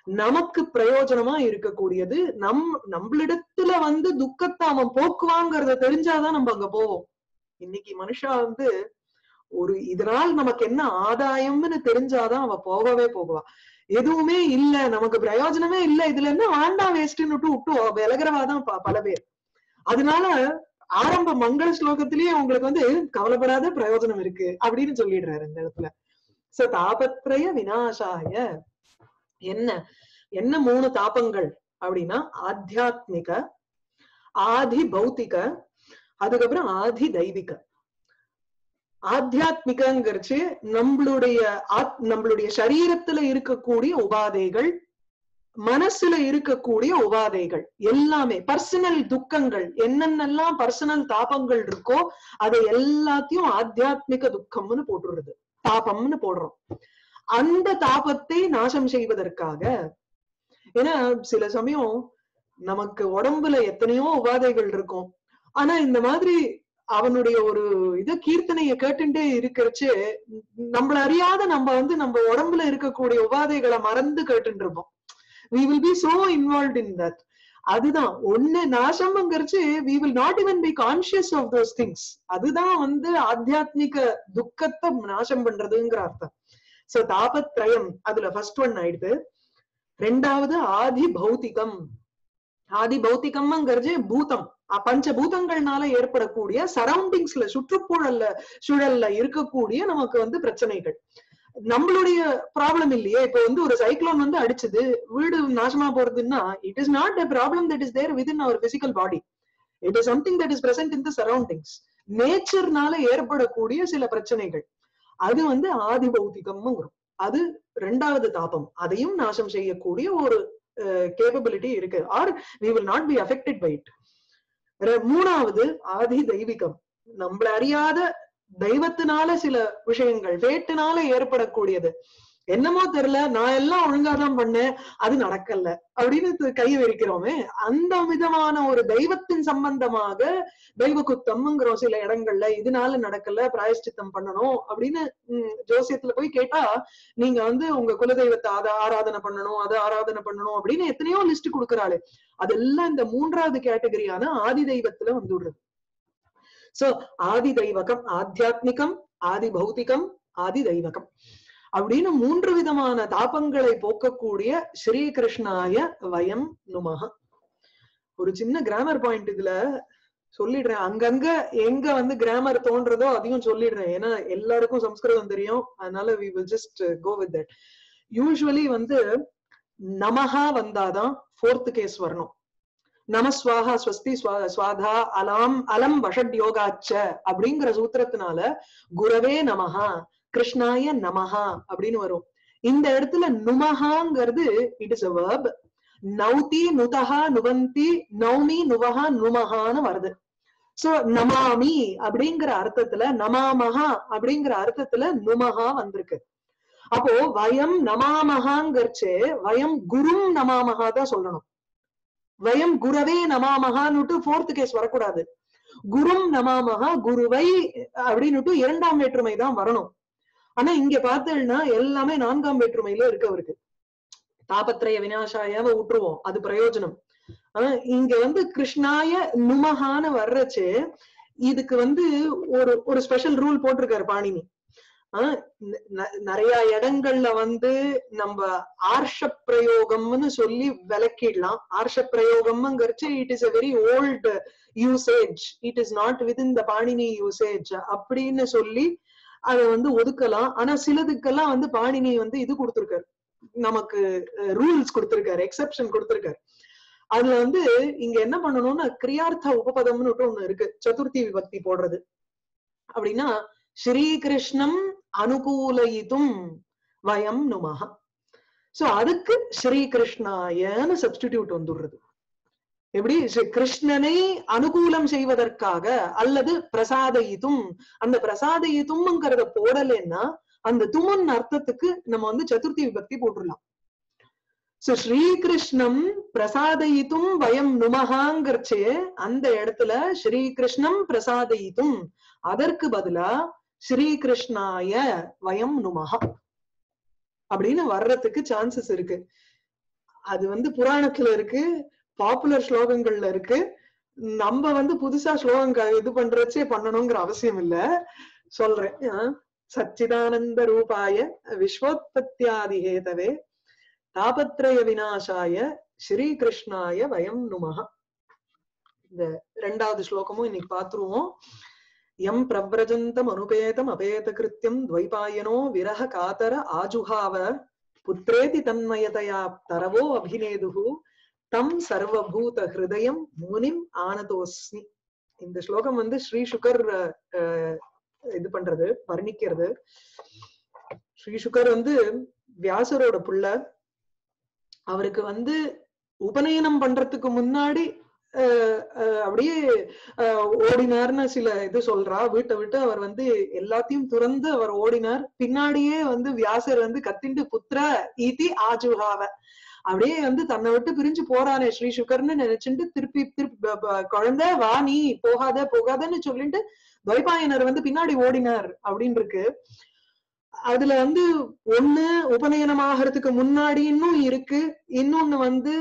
நமக்கு பிரயோஜனமா இருக்கக்கூடியது. நம் நம்மளிடத்துல வந்து துக்கத்தை அவன் போக்குவாங்கிறத தெரிஞ்சாதான் நம்ம அங்க போவோம். இன்னைக்கு மனுஷா வந்து ஒரு இதனால் நமக்கு என்ன ஆதாயம்னு தெரிஞ்சாதான் அவ போகவே போகுவா. எதுவுமே இல்ல நமக்கு பிரயோஜனமே இல்ல இதுல என்ன வேண்டாம் வேஸ்ட்னு விட்டு விட்டு விலகிறவாதான் பல பேர். அதனால ஆரம்ப மங்கள ஸ்லோகத்திலேயே உங்களுக்கு வந்து கவலைப்படாத பிரயோஜனம் இருக்கு அப்படின்னு சொல்லிடுறாரு இந்த இடத்துல. சோ தாபத்ரய வினாசாய என்ன என்ன மூணு தாபங்கள் அப்படின்னா ஆத்தியாத்மிக ஆதி பௌத்திக அதுக்கப்புறம் ஆதி தெய்வீக ஆத்தியாத்மிகங்கிறச்சு நம்மளுடைய ஆத் நம்மளுடைய சரீரத்துல இருக்கக்கூடிய உபாதைகள் மனசுல இருக்கக்கூடிய உபாதைகள் எல்லாமே பர்சனல் துக்கங்கள் என்னென்னலாம் பர்சனல் தாபங்கள் இருக்கோ அதை எல்லாத்தையும் ஆத்தியாத்மிக துக்கம்னு போட்டுடுறது. தாபம்னு போடுறோம். அந்த தாபத்தை நாசம் செய்வதற்காக ஏன்னா சில சமயம் நமக்கு உடம்புல எத்தனையோ உபாதைகள் இருக்கும். ஆனா இந்த மாதிரி அவனுடைய ஒரு இது கீர்த்தனைய கேட்டுட்டே இருக்கிறச்சு நம்மள அறியாத நம்ம வந்து நம்ம உடம்புல இருக்கக்கூடிய உபாதைகளை மறந்து கேட்டு இருப்போம் we will be so involve in that அதுதான் ஒண்ணு நாசம்ங்கிறச்சு we will not even be conscious of those things அதுதான் வந்து ஆத்தியாத்மிக துக்கத்தை நாசம் பண்றதுங்கிற அர்த்தம். சோ தாபத்ரயம் அதுல ஃபர்ஸ்ட் ஒன் ஆயிடுது. ரெண்டாவது ஆதி பௌத்திகம் ஆதி பௌத்திகம்ங்கிறது பூதம். பஞ்சபூதங்கள்னால ஏற்படக்கூடிய சரௌண்டிங்ஸ்ல சுற்றுப்புழல்ல சூழல்ல இருக்கக்கூடிய நமக்கு வந்து பிரச்சனைகள். நம்மளுடைய ப்ராப்ளம் இல்லையே. இப்ப வந்து ஒரு சைக்ளோன் வந்து அடிச்சது. வீடு நாசமா போறதுன்னா it is not a problem that is there within our physical body it is something that is present in the surroundings நேச்சர்னால ஏற்படக்கூடிய சில பிரச்சனைகள். அது வந்து ஆதி பௌத்திகம்ங்கிறோம் அது ரெண்டாவது தாபம். அதையும் நாசம் செய்யக்கூடிய ஒரு கேபபிலிட்டி இருக்கு. Or we will not be affected by it மூணாவது ஆதி தெய்வீகம். நம்மள அறியாத தெய்வத்தினால சில விஷயங்கள் வேட்டுனால ஏற்படக்கூடியது. என்னமோ தெரியல நான் எல்லாம் ஒழுங்காதான் பண்ணேன் அது நடக்கல அப்படின்னு கை விரிக்கிறோமே அந்த விதமான ஒரு தெய்வத்தின் சம்பந்தமாக தெய்வ குத்தம்ங்கிறோம் சில இடங்கள்ல இதனால நடக்கல பிராயஷ்டித்தம் பண்ணணும் அப்படின்னு ஜோசியத்துல போய் கேட்டா நீங்க வந்து உங்க குலதெய்வத்தை அதை ஆராதனை பண்ணணும் அதை ஆராதனை பண்ணணும் அப்படின்னு எத்தனையோ லிஸ்ட் கொடுக்கறாளு. அதெல்லாம் இந்த மூன்றாவது கேட்டகரியான ஆதி தெய்வத்துல வந்துடுறது சோ ஆதி தெய்வகம் ஆத்தியாத்மிகம் ஆதி பௌத்திகம் ஆதி தெய்வகம். அப்படின்னு மூன்று விதமான தாபங்களை போக்கக்கூடிய ஸ்ரீகிருஷ்ணாய வயம் நுமக ஒரு சின்ன கிராமர் பாயிண்ட் இதுல சொல்லிடுறேன். அங்கங்க எங்க வந்து கிராமர் தோன்றதோ அதையும் சொல்லிடுறேன். ஏன்னா எல்லாருக்கும் சம்ஸ்கிருதம் தெரியும். அதனால we will just go with that usually வந்து நமஹா வந்தாதான் ஃபோர்த் கேஸ் வரணும். நமஸ்வாகா ஸ்வஸ்தி ஸ்வாதா அலாம் அலம் வஷட் யோகாச்ச அப்படிங்கிற சூத்திரத்தினால குரவே நமஹா. கிருஷ்ணாய நமஹா அப்படின்னு வரும். இந்த இடத்துல நுமஹாங்கிறது இட் இஸ் அ verb. நௌதி நுதஹா நுவந்தி நௌமி நுவஹா நுமஹான்னு வருது. சோ நமாமி அப்படிங்கிற அர்த்தத்துல நமாமஹா அப்படிங்கிற அர்த்தத்துல நுமஹா வந்திருக்கு. அப்போ வயம் நமாமஹாங்கிறச்சு வயம் குரும் நமாமஹா தான் சொல்லணும். வயம் குரவே நமாமஹான்னுட்டு ஃபோர்த் கேஸ் வரக்கூடாது. குரும் நமாமஹா குருவை அப்படின்னுட்டு இரண்டாம் வேற்றுமை தான் வரணும். இங்க பார்த்தேன்னா எல்லாமே நான்காம் வேற்றுமையில இருக்கு அவருக்கு. தாபத்திரய வினாசாயாவ விட்டுருவோம் அது பிரயோஜனம். ஆனா இங்க வந்து கிருஷ்ணாய நுமகான்னு வர்றச்சு இதுக்கு வந்து ஒரு ஒரு ஸ்பெஷல் ரூல் போட்டிருக்காரு பாணினி. ஆஹ் நிறைய இடங்கள்ல வந்து நம்ம ஆர்ஷ பிரயோகம்னு சொல்லி விளக்கிடலாம். ஆர்ஷ பிரயோகம்ங்கிறச்சு it is a very old usage it is not within the Panini usage அப்படின்னு சொல்லி அதை வந்து ஒதுக்கலாம். ஆனா சிலதுக்கெல்லாம் வந்து பாணினி வந்து இது கொடுத்திருக்காரு. நமக்கு ரூல்ஸ் கொடுத்திருக்காரு எக்ஸெப்ஷன் கொடுத்திருக்காரு. அதுல வந்து இங்க என்ன பண்ணணும்னா கிரியார்த்த உபபதம்னு ஒண்ணு இருக்கு. சதுர்த்தி விபக்தி போடுறது. அப்படின்னா ஸ்ரீகிருஷ்ணம் அனுகூலயிதும் வயம் நுமஹ. சோ அதுக்கு ஸ்ரீகிருஷ்ணாயன்னு சப்ஸ்டிடியூட் வந்துடுறது. எப்படி? ஸ்ரீ கிருஷ்ணனை அனுகூலம் செய்வதற்காக அல்லது பிரசாதயித்தும் அந்த பிரசாதயித்தும்ங்கிறத போடலைன்னா அந்த துமன் அர்த்தத்துக்கு நம்ம வந்து சதுர்த்தி விபக்தி போட்டுடலாம். சோ ஸ்ரீகிருஷ்ணம் பிரசாதயித்தும் வயம் நுமகாங்கிறச்சே அந்த இடத்துல ஸ்ரீகிருஷ்ணம் பிரசாதயித்தும் அதற்கு பதிலா ஸ்ரீகிருஷ்ணாய வயம் நுமஹா அப்படின்னு வர்றதுக்கு சான்சஸ் இருக்கு. அது வந்து புராணத்துல இருக்கு. பாப்புலர் ஸ்லோகங்கள்ல இருக்கு. நம்ம வந்து புதுசா ஸ்லோகம் இது பண்றச்சே பண்ணணுங்கிற அவசியம் இல்ல. சொல்றேன். ஆஹ் சச்சிதானந்த ரூபாய விஸ்வோத்பத்தியாதிஹேதவே தாபத்ரய விநாசாய ஸ்ரீகிருஷ்ணாய வயம் நுமஹ. இந்த ரெண்டாவது ஸ்லோகமும் இன்னைக்கு பாத்துருவோம். எம் பிரவ்ரஜந்தம் அனுபேதம் அபேத கிருத்தியம் துவைபாயனோ விரக காதர ஆஜுஹாவ. புத்திரேதி தன்மயதயா தரவோ அபிநேதுகு தம் சர்வபூத ஹிருதயம் முனிம் ஆனதோஸ்மி. இந்த ஸ்லோகம் வந்து ஸ்ரீ சுகர் இது பண்றது வர்ணிக்கிறது. ஸ்ரீ சுகர் வந்து வியாசரோட புள்ள. அவருக்கு வந்து உபநயனம் பண்றதுக்கு முன்னாடி அஹ், அஹ், அப்படியே ஓடினார்னு சில இது சொல்றா. வீட்டை விட்டு அவர் வந்து எல்லாத்தையும் துறந்து அவர் ஓடினார். பின்னாடியே வந்து வியாசர் வந்து கத்திண்டு புத்திர ஈதி ஆஜுகாவ. அப்படியே வந்து தன்னை விட்டு பிரிஞ்சு போறானே ஸ்ரீ சுகர்னு நினைச்சுட்டு திருப்பி திருப்பி குழந்தை வா நீ போகாத போகாதன்னு சொல்லிட்டு துவைபாயனர் வந்து பின்னாடி ஓடினார் அப்படின்னு இருக்கு அதுல வந்து ஒண்ணு உபநயனம் ஆகிறதுக்கு முன்னாடி இன்னும் இருக்கு. இன்னொன்னு வந்து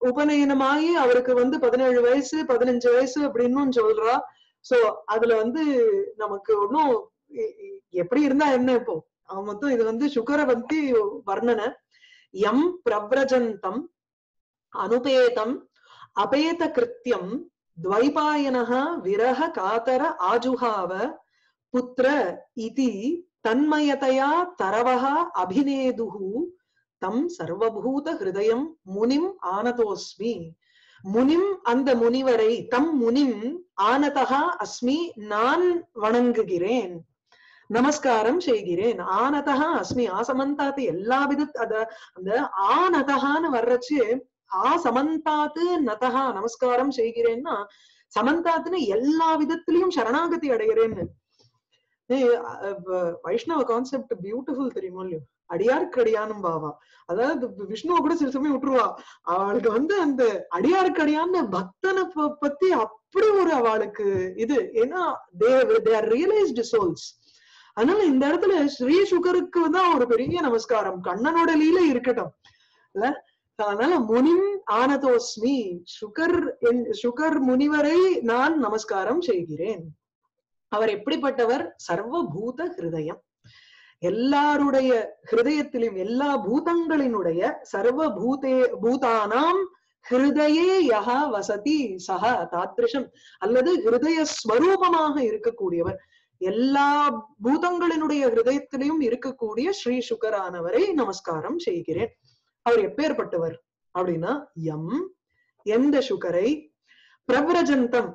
உபநயனமாகி அவருக்கு வந்து பதினேழு வயசு பதினஞ்சு வயசு அப்படின்னு சொல்றா. சோ அதுல வந்து நமக்கு ஒன்னும் எப்படி இருந்தா என்ன இப்போ? அவன் மொத்தம் இது வந்து சுகரை பத்தி வர்ணனை. எம் பிரவ்ரஜந்தம் அனுபேதம் அபேத கிருத்தியம் துவைபாயனः விரக காதர ஆஜுகாவ புத்திர இதி தன்மயதையா தரவகா அபிநேதுஹு தம் சர்வபூத ஹிருதயம் முனிம் ஆனதோஸ்மி. முனிம் அந்த முனிவரை தம் முனிம் ஆனதகா அஸ்மி நான் வணங்குகிறேன். நமஸ்காரம் செய்கிறேன். ஆனதா அஸ்மி. ஆசமந்தாத்து எல்லா வித அத அந்த ஆனதகான்னு வர்றச்சு ஆ சமந்தாத்து நதகா நமஸ்காரம் செய்கிறேன்னா சமந்தாத்துன்னு எல்லா விதத்திலையும் சரணாகதி அடைகிறேன்னு. வைஷ்ணவ கான்செப்ட் பியூட்டிஃபுல் தெரியுமோ இல்லையோ? அடியாருக்கு அடியானும் பாவா அதாவது விஷ்ணுவை கூட சில சமயம் விட்டுருவா. அவளுக்கு வந்து அந்த அடியாருக்கடியான்னு பக்தனை பத்தி அப்படி ஒரு அவளுக்கு இது. ஏன்னா தே ஆர் ரியலைஸ்டு சோல்ஸ் அதனால இந்த இடத்துல ஸ்ரீ சுகருக்கு தான் ஒரு பெரிய நமஸ்காரம். கண்ணனோட லீல இருக்கட்டும். இல்ல? அதனால முனிம் ஆனதோஸ்மி. சுகர் என்- சுகர் முனிவரை நான் நமஸ்காரம் செய்கிறேன். அவர் எப்படிப்பட்டவர்? சர்வபூத ஹிருதயம். எல்லாருடைய ஹிருதயத்திலும் எல்லா பூதங்களினுடைய சர்வ பூதே பூதானாம் ஹிருதயே யஹ வசதி சஹ தாத்ரிஷம். அல்லது ஹிருதய ஸ்வரூபமாக இருக்கக்கூடியவர். எல்லா பூதங்களினுடைய ஹிருதயத்திலையும் இருக்கக்கூடிய ஸ்ரீ சுகரானவரை நமஸ்காரம் செய்கிறேன். அவர் எப்பேற்பட்டவர் அப்படின்னா எம் எந்த சுகரை பிரவ்ரஜந்தம்.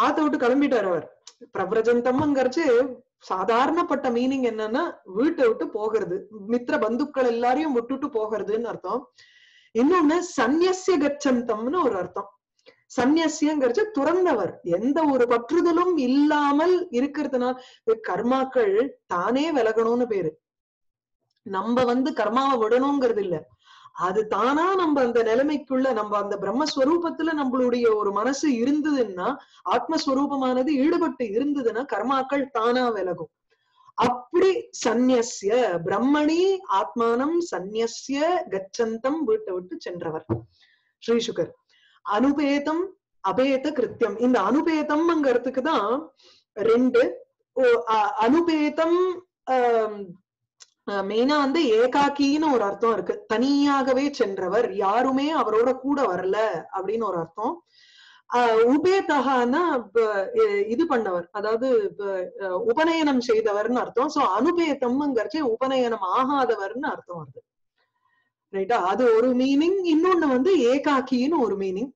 ஆத்த விட்டு கிளம்பிட்டார் அவர். பிரவ்ரஜந்தம்ங்கிறச்சு சாதாரணப்பட்ட மீனிங் என்னன்னா வீட்டை விட்டு போகிறது. மித்திர பந்துக்கள் எல்லாரையும் விட்டுட்டு போகிறதுன்னு அர்த்தம். இன்னொன்னு சந்நியசிய கச்சந்தம்னு ஒரு அர்த்தம். சந்நியசியங்கிறச்சு துறந்தவர். எந்த ஒரு பற்றுதலும் இல்லாமல் இருக்கிறதுனால கர்மாக்கள் தானே விலகணும்னு பேரு. நம்ம வந்து கர்மாவை விடணுங்கிறது இல்ல. அது தானா நம்ம அந்த நிலைமைக்குள்ள நம்ம அந்த பிரம்மஸ்வரூபத்துல நம்மளுடைய ஒரு மனசு இருந்ததுன்னா ஆத்மஸ்வரூபமானது ஈடுபட்டு இருந்ததுன்னா கர்மாக்கள் தானா விலகும். அப்படி சந்நியசிய பிரம்மணி ஆத்மானம் சந்நியசிய கச்சந்தம் வீட்டை விட்டு சென்றவர். ஸ்ரீசுகர் அனுபேதம் அபேத கிருத்தியம். இந்த அனுபேதம்ங்கிறதுக்கு தான் ரெண்டு அனுபேதம் மெயினா வந்து ஏகாக்கின்னு ஒரு அர்த்தம் இருக்கு. தனியாகவே சென்றவர் யாருமே அவரோட கூட வரல அப்படின்னு ஒரு அர்த்தம். உபேதகான்னா இது பண்ணவர். அதாவது உபநயனம் செய்தவர்னு அர்த்தம். சோ அனுபேதம்ங்கிறச்சு உபநயனம் ஆகாதவர்னு அர்த்தம் வருது. ரைட்டா அது ஒரு மீனிங் இன்னொன்னு வந்து ஏகாக்கின்னு ஒரு மீனிங்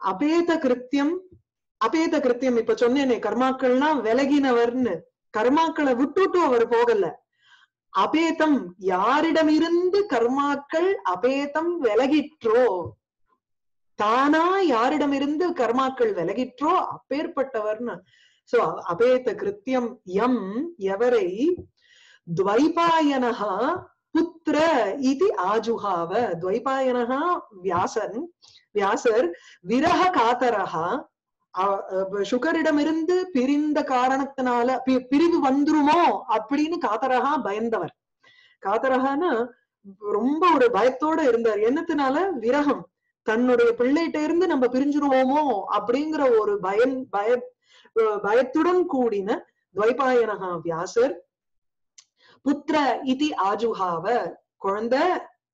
அபேத கிருத்தியம் அபேத கிருத்தியம். இப்ப சொன்னேனே கர்மாக்கள்னா விலகினவர்னு. கர்மாக்களை விட்டுட்டு அவர் போகல. அபேதம் யாரிடமிருந்து கர்மாக்கள் அபேதம் விலகிற்றோ? தானா யாரிடமிருந்து கர்மாக்கள் விலகிற்றோ? அப்பேற்பட்டவர்னு. சோ அபேத கிருத்தியம் எம் எவரை? துவைபாயனகா புத்திர இது ஆஜுகாவ துவைபாயனகா வியாசன் வியாசர் விரக காத்தரகா சுகரிடமிருந்து பிரிந்த காரணத்தினால பிரிவு வந்துருமோ அப்படின்னு காத்தரகா பயந்தவர். காத்தரகானா ரொம்ப ஒரு பயத்தோட இருந்தார். என்னத்தினால? விரகம். தன்னுடைய பிள்ளைகிட்ட இருந்து நம்ம பிரிஞ்சிருவோமோ அப்படிங்கிற ஒரு பயன் பய பயத்துடன் கூடின துவைபாயனகா வியாசர் புத்திர இதி ஆஜுகாவ குழந்தை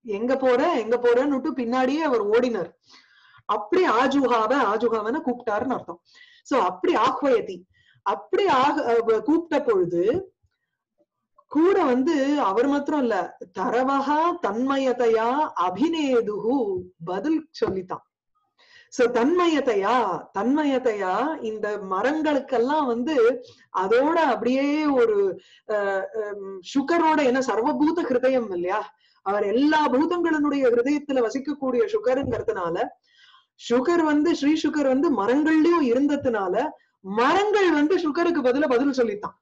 எங்க போற எங்க போறன்னுட்டு பின்னாடியே அவர் ஓடினார். அப்படி ஆஜுகாவ ஆஜுகாவன கூப்பிட்டாருன்னு அர்த்தம். சோ அப்படி ஆஹ்வயதி. அப்படி ஆக கூப்பிட்ட பொழுது கூட வந்து அவர் மாத்திரம் இல்ல தரவகா தன்மயதையா அபிநேதுகு பதில் சொல்லித்தான். சோ தன்மயத்தையா தன்மயத்தையா இந்த மரங்களுக்கெல்லாம் வந்து அதோட அப்படியே ஒரு சுகரோட என்ன சர்வபூத ஹிருதயம் இல்லையா? அவர் எல்லா பூதங்களினுடைய ஹிருதயத்துல வசிக்கக்கூடிய சுகருங்கிறதுனால சுகர் வந்து ஸ்ரீ சுகர் வந்து மரங்கள்லயும் இருந்ததுனால மரங்கள் வந்து சுகருக்கு பதில பதில் சொல்லித்தான்.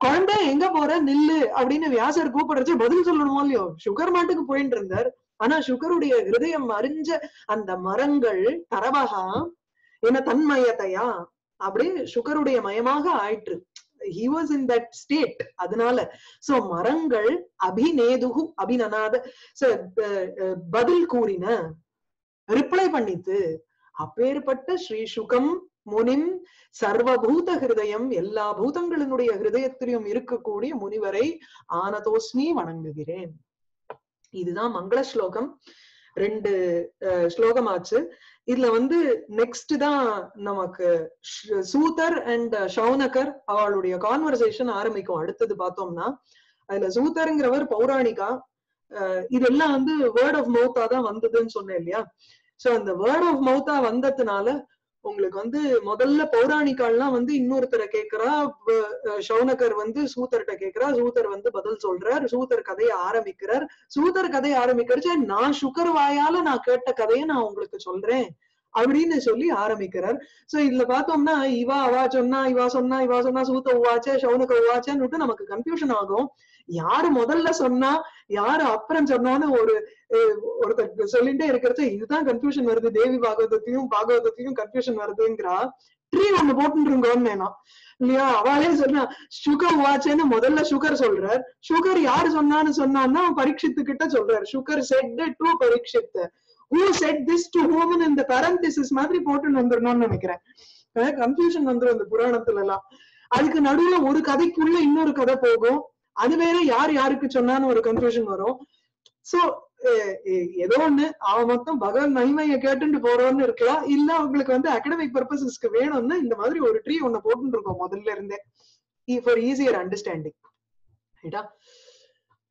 குழந்தை எங்க போற? நில்லு அப்படின்னு வியாசர் கூப்பிடுறச்சு பதில் சொல்லணுமோ இல்லையோ? சுகர் மாட்டுக்கு போயிட்டு இருந்தார். ஆனா சுகருடைய ஹிருதயம் அறிஞ்ச அந்த மரங்கள் தரவகா என்ன தன்மயத்தையா அப்படியே சுகருடைய மயமாக ஆயிற்று. He was in that state அதனால. சோ மரங்கள் அபிநேதுகு அபிநனாத பதில் கூறின ரிப்ளை பண்ணித்து அப்பேற்பட்ட ஸ்ரீ சுகம் முனிம் சர்வபூத ஹிருதயம் எல்லா பூதங்களினுடைய ஹிருதயத்திலும் இருக்கக்கூடிய முனிவரை ஆனதோஸ்மி வணங்குகிறேன். இதுதான் மங்கள ஸ்லோகம். ரெண்டு ஸ்லோகம் ஆச்சு இதுல வந்து நெக்ஸ்ட் தான் நமக்கு சூதர் அண்ட் ஷவுனகர் அவளுடைய கான்வர்சேஷன் ஆரம்பிக்கும். அடுத்தது பார்த்தோம்னா அதுல சூதருங்கிறவர் பௌராணிகா. இதெல்லாம் வந்து வேர்ட் ஆஃப் மவுத்தா தான் வந்ததுன்னு சொன்னேன் இல்லையா? சோ அந்த வேர்ட் ஆஃப் மவுத்தா வந்ததுனால உங்களுக்கு வந்து முதல்ல பௌராணிக்கால்லாம் வந்து இன்னொருத்தரை கேக்குறா ஷவுனகர் வந்து சூதர்கிட்ட கேக்குறா சூதர் வந்து பதில் சொல்றார் சூதர் கதையை ஆரம்பிக்கிறார். சூதர் கதையை ஆரம்பிக்கிறச்சு நான் சுகர் வாயால நான் கேட்ட கதையை நான் உங்களுக்கு சொல்றேன் அப்படின்னு சொல்லி ஆரம்பிக்கிறார். சோ இதுல பார்த்தோம்னா இவா அவா சொன்னா இவா சொன்னா இவா சொன்னா சூத்த உவாச்சே சவுனுக்க உவாச்சேன்னு நமக்கு கன்ஃபியூஷன் ஆகும். யாரு முதல்ல சொன்னா யாரு அப்புறம் சொன்னான்னு ஒரு ஒருத்தர் சொல்லிட்டே இருக்கிறது இதுதான் கன்ஃபியூஷன் வருது. தேவி பாகவதத்தையும் பாகவதத்தையும் கன்ஃபியூஷன் வருதுங்கிறா. ட்ரீ ஒண்ணு போட்டுருங்கோன்னு இல்லையா? அவளே சொன்னா சுகர் வாட்சேன்னு முதல்ல சுகர் சொல்றார். சுகர் யாரு சொன்னான்னு சொன்னான்னா பரீட்சித்து கிட்ட சொல்றாரு. Shuka said to Parikshit. Who said this to whom இந்த பரந்திசிஸ் மாதிரி போட்டுன்னு வந்துடணும்னு நினைக்கிறேன். கன்ஃபியூஷன் வந்துடும் இந்த புராணத்துல எல்லாம் அதுக்கு நடுவுல ஒரு கதைக்குள்ள இன்னொரு கதை போகும். அது வேற யார் யாருக்கு சொன்னான்னு ஒரு கன்ஃபியூஷன் வரும். சோ ஏதோ ஒண்ணு அவன் மொத்தம் பகவன் மகிமையை கேட்டுட்டு போறோம்னு இருக்கலாம். இல்ல அவங்களுக்கு வந்து அகடமிக் பர்பஸஸ்க்கு வேணும்னா இந்த மாதிரி ஒரு ட்ரீ ஒண்ணு போட்டுட்டு இருக்கோம் முதல்ல இருந்தே. ஃபார் ஈஸியர் அண்டர்ஸ்டாண்டிங் ரைட்டா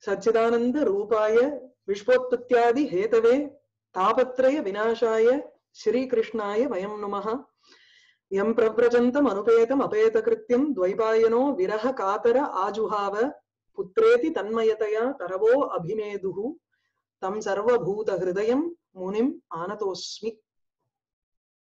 சச்சிதானந்த ரூபாய விஸ்வோத்பத்தியாதி ஹேதவே தாபத்ரய விநாசாய ஸ்ரீகிருஷ்ணாய வயம் நுமः எம் பிரபிரஜந்தம் அனுபேதம் அபேதகிருத்தியம் துவைபாயனோ விரக காதர ஆஜுஹாவ. புத்ரேதி தன்மயதயா தரவோ அபிநேதுஹு தம் சர்வபூத ஹிருதயம் முனிம் ஆனதோஸ்மி